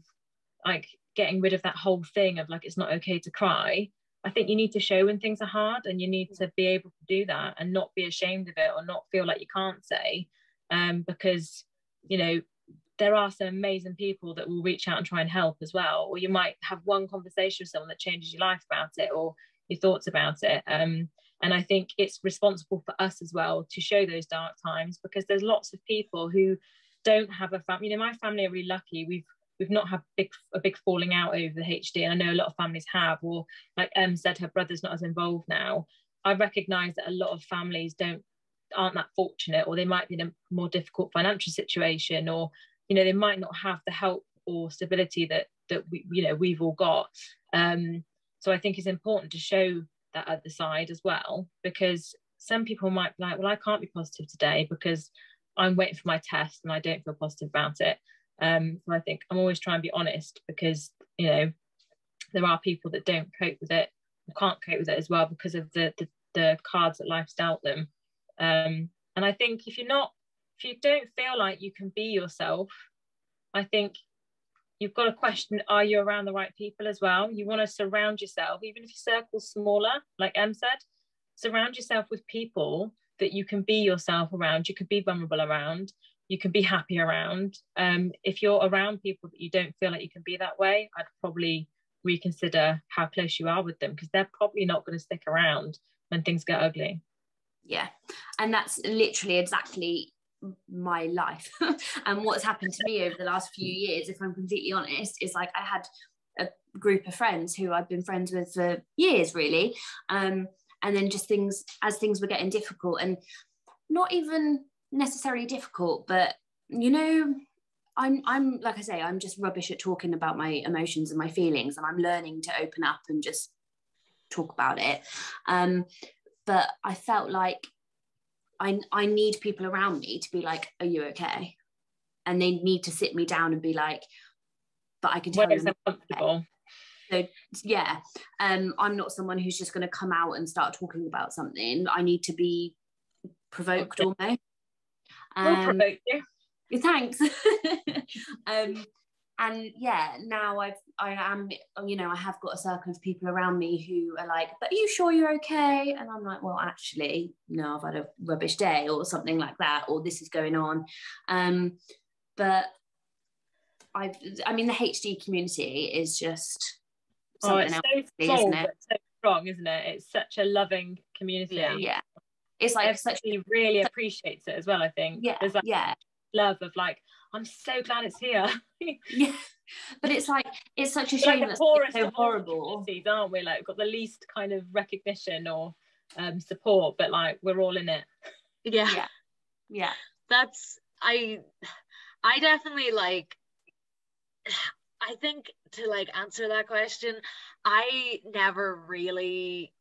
like getting rid of that whole thing of like it's not okay to cry I think you need to show when things are hard and you need to be able to do that and not be ashamed of it or not feel like you can't say. Um, because, you know, there are some amazing people that will reach out and try and help as well. Or you might have one conversation with someone that changes your life about it or your thoughts about it. Um, and I think it's responsible for us as well to show those dark times because there's lots of people who don't have a family. You know, my family are really lucky. We've we've not had big a big falling out over the HD. And I know a lot of families have, or like Em said, her brother's not as involved now. I recognise that a lot of families don't aren't that fortunate, or they might be in a more difficult financial situation, or you know they might not have the help or stability that that we you know we've all got. Um, so I think it's important to show that other side as well, because some people might be like, well, I can't be positive today because I'm waiting for my test and I don't feel positive about it. Um, so I think I'm always trying to be honest because you know there are people that don't cope with it, can't cope with it as well because of the the, the cards that life's dealt them. Um, and I think if you're not, if you don't feel like you can be yourself, I think you've got to question: Are you around the right people as well? You want to surround yourself, even if your circle's smaller, like Em said, surround yourself with people that you can be yourself around. You could be vulnerable around you can be happy around. Um, if you're around people that you don't feel like you can be that way, I'd probably reconsider how close you are with them because they're probably not going to stick around when things get ugly. Yeah, and that's literally exactly my life <laughs> and what's happened to me over the last few years if i'm completely honest is like i had a group of friends who i've been friends with for years really um, and then just things as things were getting difficult and not even necessarily difficult, but you know, I'm I'm like I say, I'm just rubbish at talking about my emotions and my feelings, and I'm learning to open up and just talk about it. Um, but I felt like I I need people around me to be like, "Are you okay?" And they need to sit me down and be like, "But I can tell you." So yeah, um, I'm not someone who's just going to come out and start talking about something. I need to be provoked okay. almost. Um, we'll you. Thanks. <laughs> um, and yeah, now I've I am you know I have got a circle of people around me who are like, but are you sure you're okay? And I'm like, well, actually, no, I've had a rubbish day or something like that, or this is going on. Um, but I I mean the HD community is just something oh, else, so small, isn't it? so strong, isn't it? It's such a loving community. Yeah, yeah. It's like such, really appreciates it as well. I think. Yeah, There's like yeah. Love of like, I'm so glad it's here. <laughs> yeah, but it's like it's such a shame like that it's so horrible. Aren't we? Like, we've got the least kind of recognition or um, support, but like we're all in it. <laughs> Yeah, yeah, yeah. That's I. I definitely like. I think to like answer that question, I never really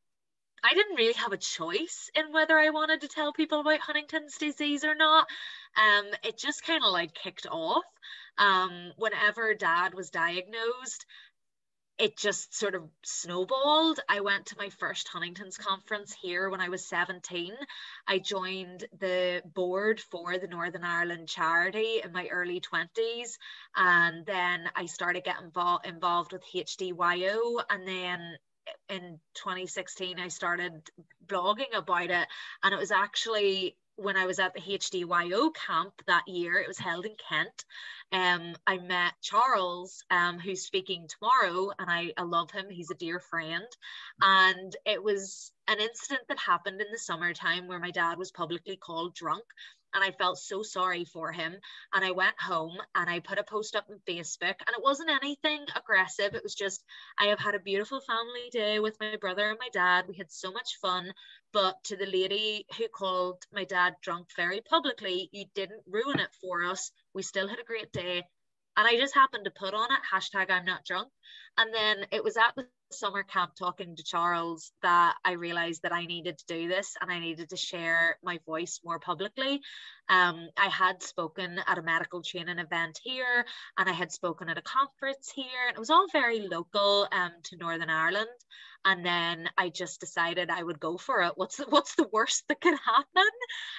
I didn't really have a choice in whether I wanted to tell people about Huntington's disease or not. Um, it just kind of like kicked off. Um, whenever dad was diagnosed, it just sort of snowballed. I went to my first Huntington's conference here when I was 17. I joined the board for the Northern Ireland charity in my early 20s. And then I started getting involved, involved with HDYO. And then in 2016 I started blogging about it and it was actually when I was at the HDYO camp that year, it was held in Kent. Um, I met Charles, um, who's speaking tomorrow, and I, I love him. He's a dear friend. And it was an incident that happened in the summertime where my dad was publicly called drunk and I felt so sorry for him. And I went home and I put a post up on Facebook, and it wasn't anything aggressive. It was just, I have had a beautiful family day with my brother and my dad. We had so much fun. But to the lady who called my dad drunk very publicly, you didn't ruin it for us. We still had a great day. And I just happened to put on it hashtag I'm not drunk. And then it was at the summer camp talking to Charles that I realized that I needed to do this and I needed to share my voice more publicly. Um, I had spoken at a medical training event here and I had spoken at a conference here, and it was all very local um, to Northern Ireland. And then I just decided I would go for it. What's the, what's the worst that could happen?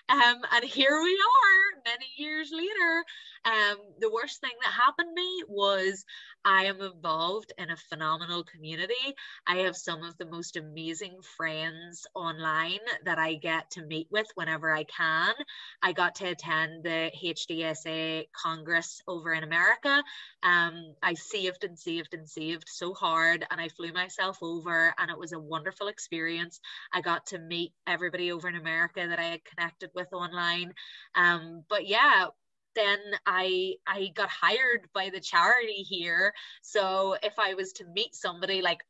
Um, and here we are, many years later. Um, the worst thing that happened to me was I am involved in a phenomenal community. I have some of the most amazing friends online that I get to meet with whenever I can. I got to attend the HDSA Congress over in America. Um, I saved and saved and saved so hard, and I flew myself over, and it was a wonderful experience. I got to meet everybody over in America that I had connected with online. Um, but yeah, then I I got hired by the charity here. So if I was to meet somebody like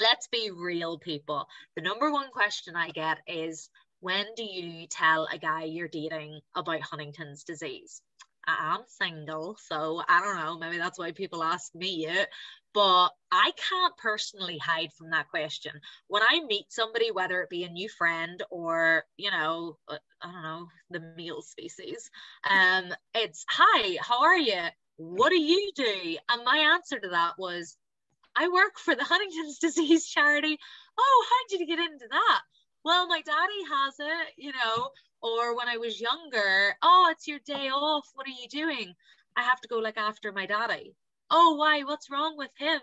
let's be real people. The number one question I get is when do you tell a guy you're dating about Huntington's disease? I'm single, so I don't know. Maybe that's why people ask me it. But I can't personally hide from that question. When I meet somebody, whether it be a new friend or, you know, uh, I don't know, the meal species, um, it's hi, how are you? What do you do? And my answer to that was, I work for the <laughs> Huntington's disease charity. Oh, how did you get into that? Well, my daddy has it, you know, or when I was younger, oh, it's your day off. What are you doing? I have to go like after my daddy. Oh, why? What's wrong with him?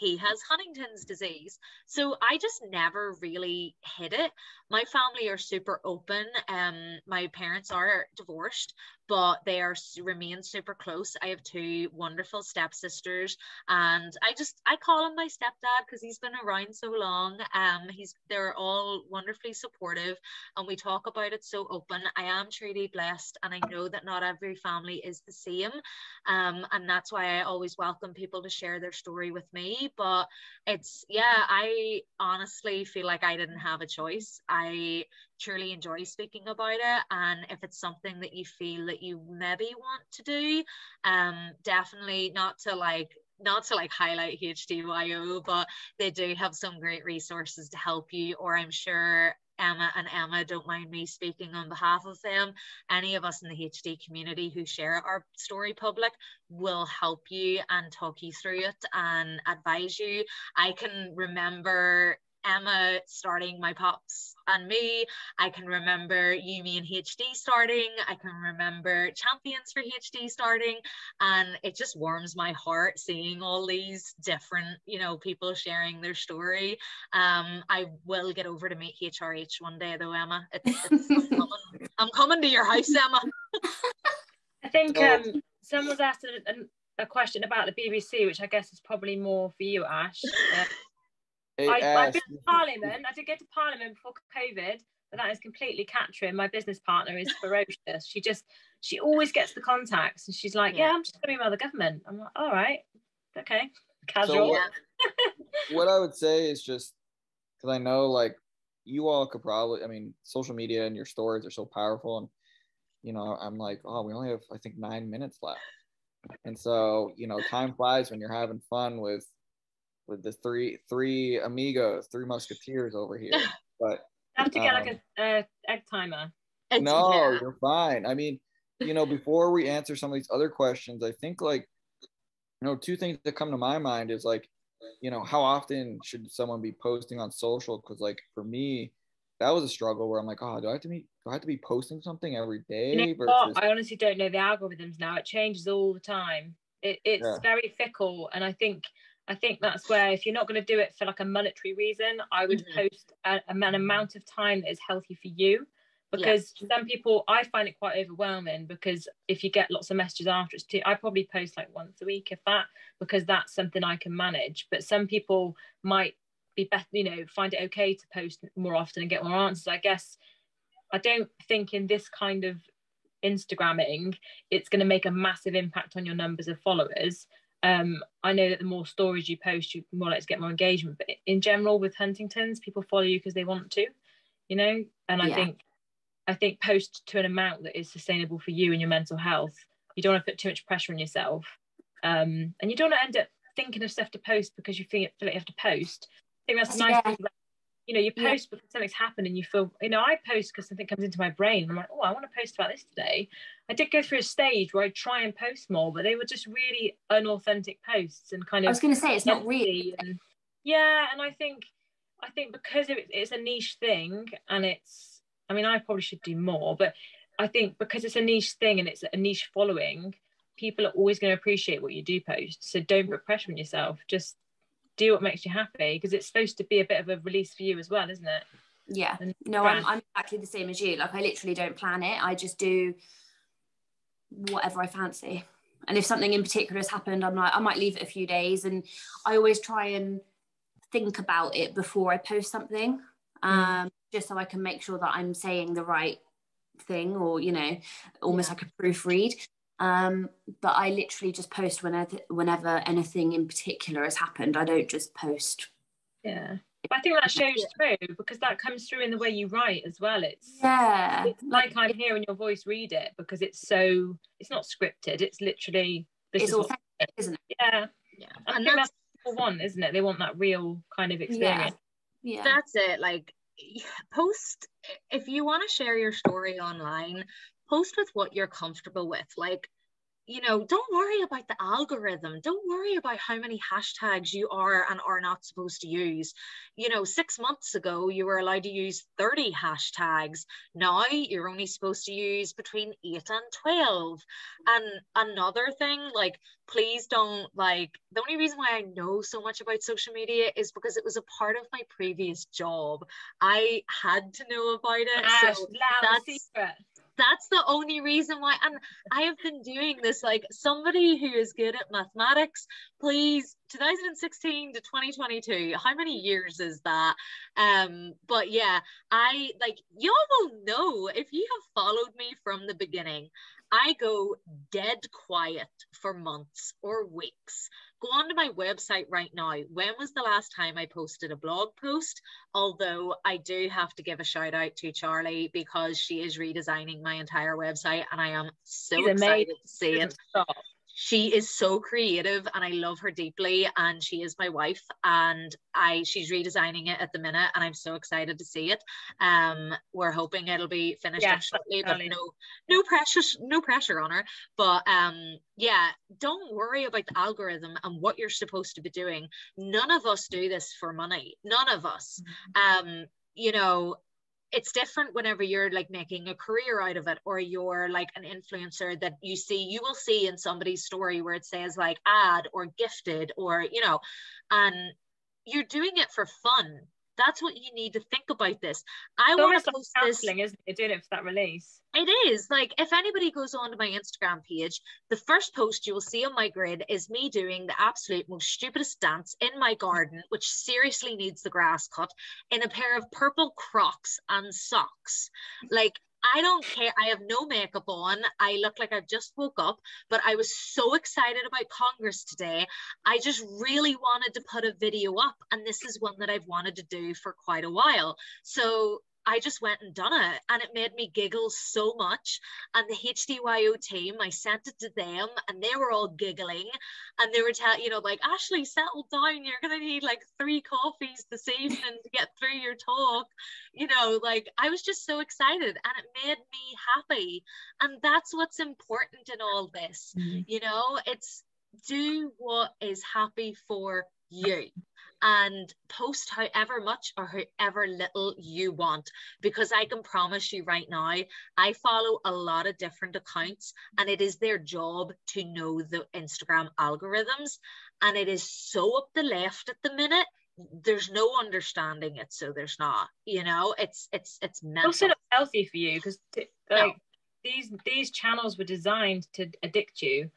he has Huntington's disease. So I just never really hid it. My family are super open. Um, my parents are divorced, but they are remain super close. I have two wonderful stepsisters, and I just I call him my stepdad because he's been around so long. Um, he's they're all wonderfully supportive, and we talk about it so open. I am truly blessed, and I know that not every family is the same, um, and that's why I always welcome people to share their story with me. But it's yeah, I honestly feel like I didn't have a choice. I truly enjoy speaking about it and if it's something that you feel that you maybe want to do um definitely not to like not to like highlight HDYO, but they do have some great resources to help you. Or I'm sure Emma and Emma don't mind me speaking on behalf of them. Any of us in the HD community who share our story public will help you and talk you through it and advise you. I can remember Emma starting my pops and me. I can remember you, me, and HD starting. I can remember Champions for HD starting. And it just warms my heart seeing all these different, you know, people sharing their story. Um, I will get over to meet HRH one day though, Emma. It's, it's, <laughs> I'm, coming, I'm, coming, to your house, Emma. <laughs> I think um, someone's asked a, a question about the BBC, which I guess is probably more for you, Ash. Uh, <laughs> I, I've been to Parliament. I did go to Parliament before COVID, but that is completely Catherine. My business partner is ferocious. She just, she always gets the contacts, and she's like, "Yeah, yeah I'm just going to email the government." I'm like, "All right, okay, casual." So what, what I would say is just because I know like you all could probably, I mean, social media and your stories are so powerful, and you know, I'm like, oh, we only have I think nine minutes left, and so you know, time flies when you're having fun with with the three three amigos, three musketeers over here. <laughs> But I have to get um, like a, a egg timer. No, yeah. you're fine. I mean, you know, before we answer some of these other questions, I think like you know, two things that come to my mind is like, you know, how often should someone be posting on social? Because like for me, that was a struggle where I'm like, oh, do I have to be do I have to be posting something every day? You know. I honestly don't know the algorithms now. It changes all the time. It, it's yeah. very fickle, and I think I think that's where if you're not going to do it for like a monetary reason, I would mm-hmm. post a, an amount of time that is healthy for you. Because yes. some people, I find it quite overwhelming because if you get lots of messages after it's too, I probably post like once a week, if that, because that's something I can manage. But some people might be better, you know, find it okay to post more often and get more answers. I guess I don't think in this kind of Instagramming, it's going to make a massive impact on your numbers of followers um, I know that the more stories you post, you more likely to get more engagement. But in general, with Huntington's, people follow you because they want to, you know. And I yeah. think, I think post to an amount that is sustainable for you and your mental health. You don't want to put too much pressure on yourself, um, and you don't want to end up thinking of stuff to post because you feel, feel like you have to post. I think that's nice yeah you know, you post yeah. because something's happened and you feel, you know, I post because something comes into my brain. I'm like, oh, I want to post about this today. I did go through a stage where I try and post more, but they were just really unauthentic posts and kind of. I was going to say it's not really. And, yeah, and I think, I think because it, it's a niche thing and it's, I mean, I probably should do more, but I think because it's a niche thing and it's a niche following, people are always going to appreciate what you do post. So don't put pressure on yourself. Just do what makes you happy because it's supposed to be a bit of a release for you as well, isn't it? Yeah. And no, I'm, I'm exactly the same as you. Like I literally don't plan it. I just do whatever I fancy. And if something in particular has happened, I'm like, I might leave it a few days. And I always try and think about it before I post something, mm. um, mm. just so I can make sure that I'm saying the right thing or, you know, almost yeah. like a proofread. Um, but I literally just post whenever whenever anything in particular has happened. I don't just post. Yeah. I think that shows through because that comes through in the way you write as well. It's yeah, it's like, I'm hearing your voice read it because it's so it's not scripted. It's literally this it's is authentic, what, isn't it? Yeah, yeah. I and that's, that's what want, isn't it? They want that real kind of experience. Yeah, yeah. that's it. Like <laughs> post if you want to share your story online post with what you're comfortable with. Like, you know, don't worry about the algorithm. Don't worry about how many hashtags you are and are not supposed to use. You know, six months ago, you were allowed to use 30 hashtags. Now you're only supposed to use between eight and 12. And another thing, like, please don't like the only reason why I know so much about social media is because it was a part of my previous job. I had to know about it. So that's secret that's the only reason why and i have been doing this like somebody who is good at mathematics please 2016 to 2022 how many years is that? Um but yeah i like y'all will know if you have followed me from the beginning i go dead quiet for months or weeks go onto my website right now. When was the last time I posted a blog post? Although I do have to give a shout out to Charlie because she is redesigning my entire website and I am so She's excited amazing. to see it. She is so creative and I love her deeply and she is my wife and I she's redesigning it at the minute and I'm so excited to see it. Um we're hoping it'll be finished yeah, shortly but no no pressure no pressure on her but um yeah don't worry about the algorithm and what you're supposed to be doing. None of us do this for money. None of us. Mm-hmm. Um you know it's different whenever you're like making a career out of it or you're like an influencer that you see you will see in somebody's story where it says like ad or gifted or you know and you're doing it for fun That's what you need to think about this. I want to post this. isn't it? Doing it for that release. It is like if anybody goes onto my Instagram page, the first post you will see on my grid is me doing the absolute most stupidest dance in my garden, which seriously needs the grass cut, in a pair of purple Crocs and socks. Like I don't care. I have no makeup on. I look like I've just woke up, but I was so excited about Congress today. I just really wanted to put a video up, and this is one that I've wanted to do for quite a while. So I just went and done it, and it made me giggle so much. And the HDYO team, I sent it to them, and they were all giggling, and they were telling, you know, like Ashley, settle down. You're gonna need like three coffees this evening to get through your talk. You know, like I was just so excited, and it made me happy, and that's what's important in all this. Mm-hmm. You know, it's do what is happy for you and post however much or however little you want because I can promise you right now I follow a lot of different accounts and it is their job to know the Instagram algorithms and it is so up the left at the minute there's no understanding it so there's not you know it's it's it's mental. Also not healthy for you because like No. these these channels were designed to addict you.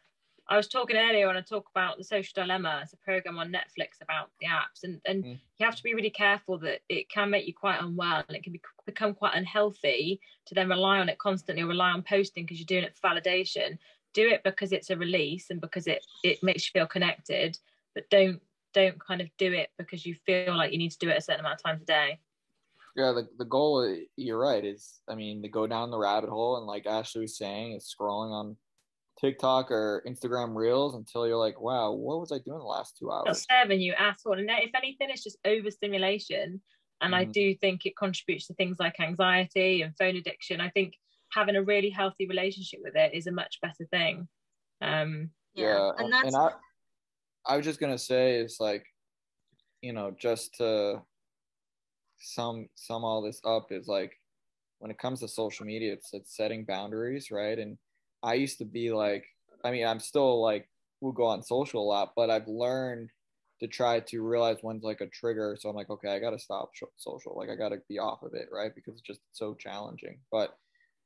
I was talking earlier when I talk about the social dilemma. It's a program on Netflix about the apps, and and Mm. you have to be really careful that it can make you quite unwell, and it can be, become quite unhealthy to then rely on it constantly or rely on posting because you're doing it for validation. Do it because it's a release and because it it makes you feel connected, but don't don't kind of do it because you feel like you need to do it a certain amount of times a day. Yeah, the, the goal, you're right, is I mean, to go down the rabbit hole and like Ashley was saying, is scrolling on TikTok or Instagram Reels until you're like, wow, what was I doing the last two not hours? serving you at all. And if anything, it's just overstimulation. And I Mhm. do think it contributes to things like anxiety and phone addiction. I think having a really healthy relationship with it is a much better thing. Um, yeah, and, and that's and I, I was just gonna say it's like, you know, just to sum sum all this up is like, when it comes to social media, it's it's setting boundaries, right? And I used to be like, I mean, I'm still like, we'll go on social a lot, but I've learned to try to realize when's like a trigger. So I'm like, okay, I gotta stop social, like I gotta be off of it, right? Because it's just so challenging. But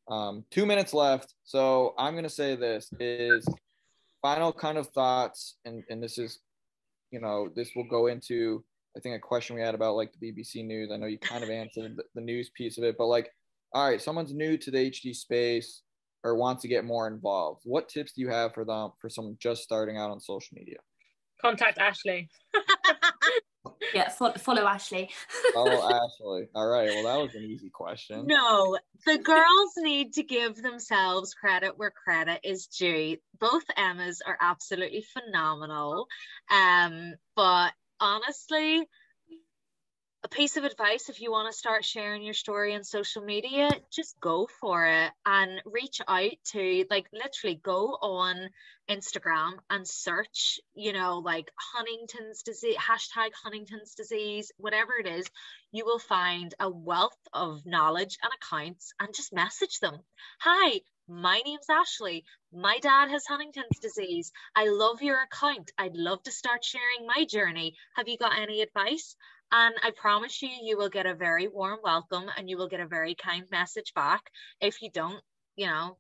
um, two minutes left, so I'm gonna say this is final kind of thoughts, and and this is, you know, this will go into I think a question we had about like the BBC News. I know you kind of answered the, the news piece of it, but like, all right, someone's new to the HD space or wants to get more involved. What tips do you have for them for someone just starting out on social media? contact Ashley. <laughs> Yeah, follow, follow Ashley. <laughs> Oh, Ashley. All right. Well, that was an easy question. No, the girls need to give themselves credit where credit is due. Both Emmas are absolutely phenomenal. Um, but honestly, a piece of advice if you want to start sharing your story on social media, just go for it and reach out to like literally go on Instagram and search, you know, like Huntington's disease, hashtag Huntington's disease, whatever it is, you will find a wealth of knowledge and accounts and just message them. Hi, my name's Ashley. My dad has Huntington's disease. I love your account. I'd love to start sharing my journey. Have you got any advice? And I promise you, you will get a very warm welcome and you will get a very kind message back. If you don't, you know,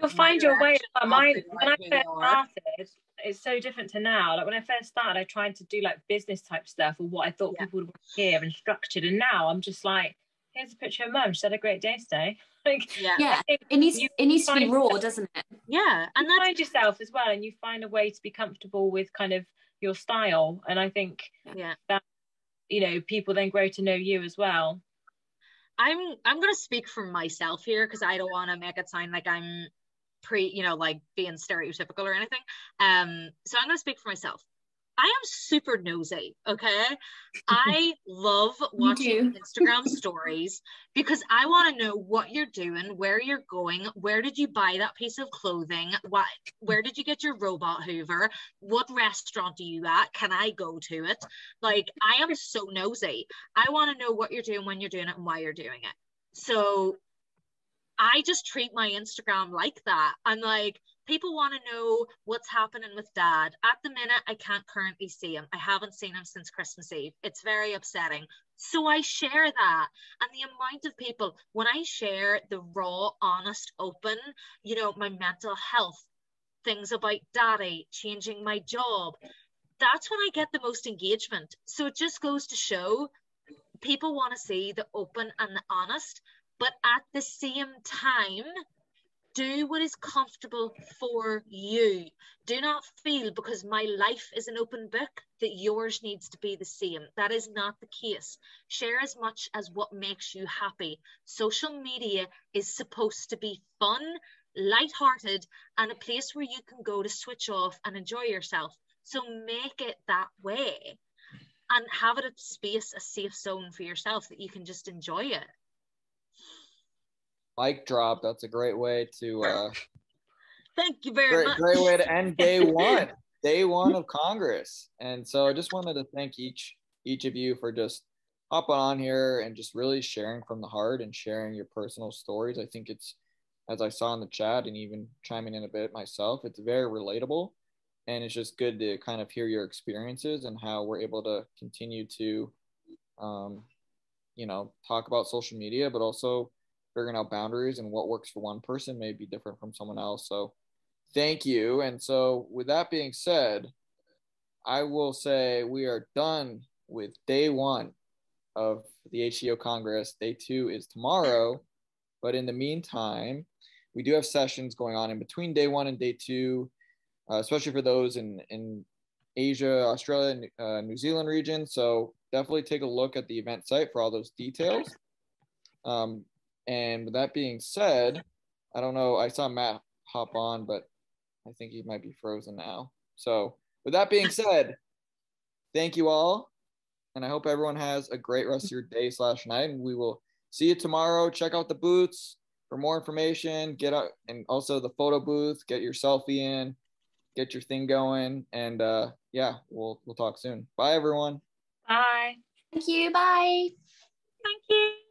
You'll find your way. direction, Like mine, when I first who you are. started, it's so different to now. Like when I first started, I tried to do like business type stuff or what I thought Yeah. people would want to hear and structured. And now I'm just like, here's a picture of mum. She had a great day today. <laughs> Like, Yeah. Yeah, it needs it needs to be find- raw, doesn't it? Yeah. And you that's find yourself as well, and you find a way to be comfortable with kind of your style. And I think yeah. You know people then grow to know you as well. I'm I'm gonna speak for myself here because I don't want to make it sound like I'm pre, you know, like being stereotypical or anything. Um, so I'm gonna speak for myself. I am super nosy, okay? <laughs> I love watching. Instagram <laughs> stories because I want to know what you're doing, where you're going, where did you buy that piece of clothing, what where did you get your robot hoover, what restaurant are you at? Can I go to it? Like I am so nosy. I want to know what you're doing, when you're doing it, and why you're doing it. So I just treat my Instagram like that. I'm like, people want to know what's happening with dad. At the minute, I can't currently see him. I haven't seen him since Christmas Eve. It's very upsetting. So I share that. And the amount of people, when I share the raw, honest, open, you know, my mental health, things about daddy, changing my job, that's when I get the most engagement. So it just goes to show people want to see the open and the honest, but at the same time, do what is comfortable for you. Do not feel because my life is an open book that yours needs to be the same. That is not the case. Share as much as what makes you happy. Social media is supposed to be fun, light-hearted, and a place where you can go to switch off and enjoy yourself. So make it that way and have it a space, a safe zone for yourself that you can just enjoy it mic drop. That's a great way to. Uh, <laughs> Thank you very great, much. Great way to end day <laughs> one, day one of Congress. And so I just wanted to thank each each of you for just hopping on here and just really sharing from the heart and sharing your personal stories. I think it's, as I saw in the chat and even chiming in a bit myself, it's very relatable. And it's just good to kind of hear your experiences and how we're able to continue to, um, you know, talk about social media, but also figuring out boundaries and what works for one person may be different from someone else. So thank you. And so with that being said, I will say we are done with day one of the HDYO Congress. Day two is tomorrow. But in the meantime, we do have sessions going on in between day one and day two, uh, especially for those in, in Asia, Australia, uh, New Zealand region. So definitely take a look at the event site for all those details. Um, and with that being said, I don't know. I saw Matt hop on, but I think he might be frozen now. So with that being said, thank you all. And I hope everyone has a great rest of your day slash night. And we will see you tomorrow. Check out the boots for more information. Get out and also the photo booth. Get your selfie in. Get your thing going. And uh, yeah, we'll we'll talk soon. Bye everyone. Bye. Thank you. Bye. Thank you.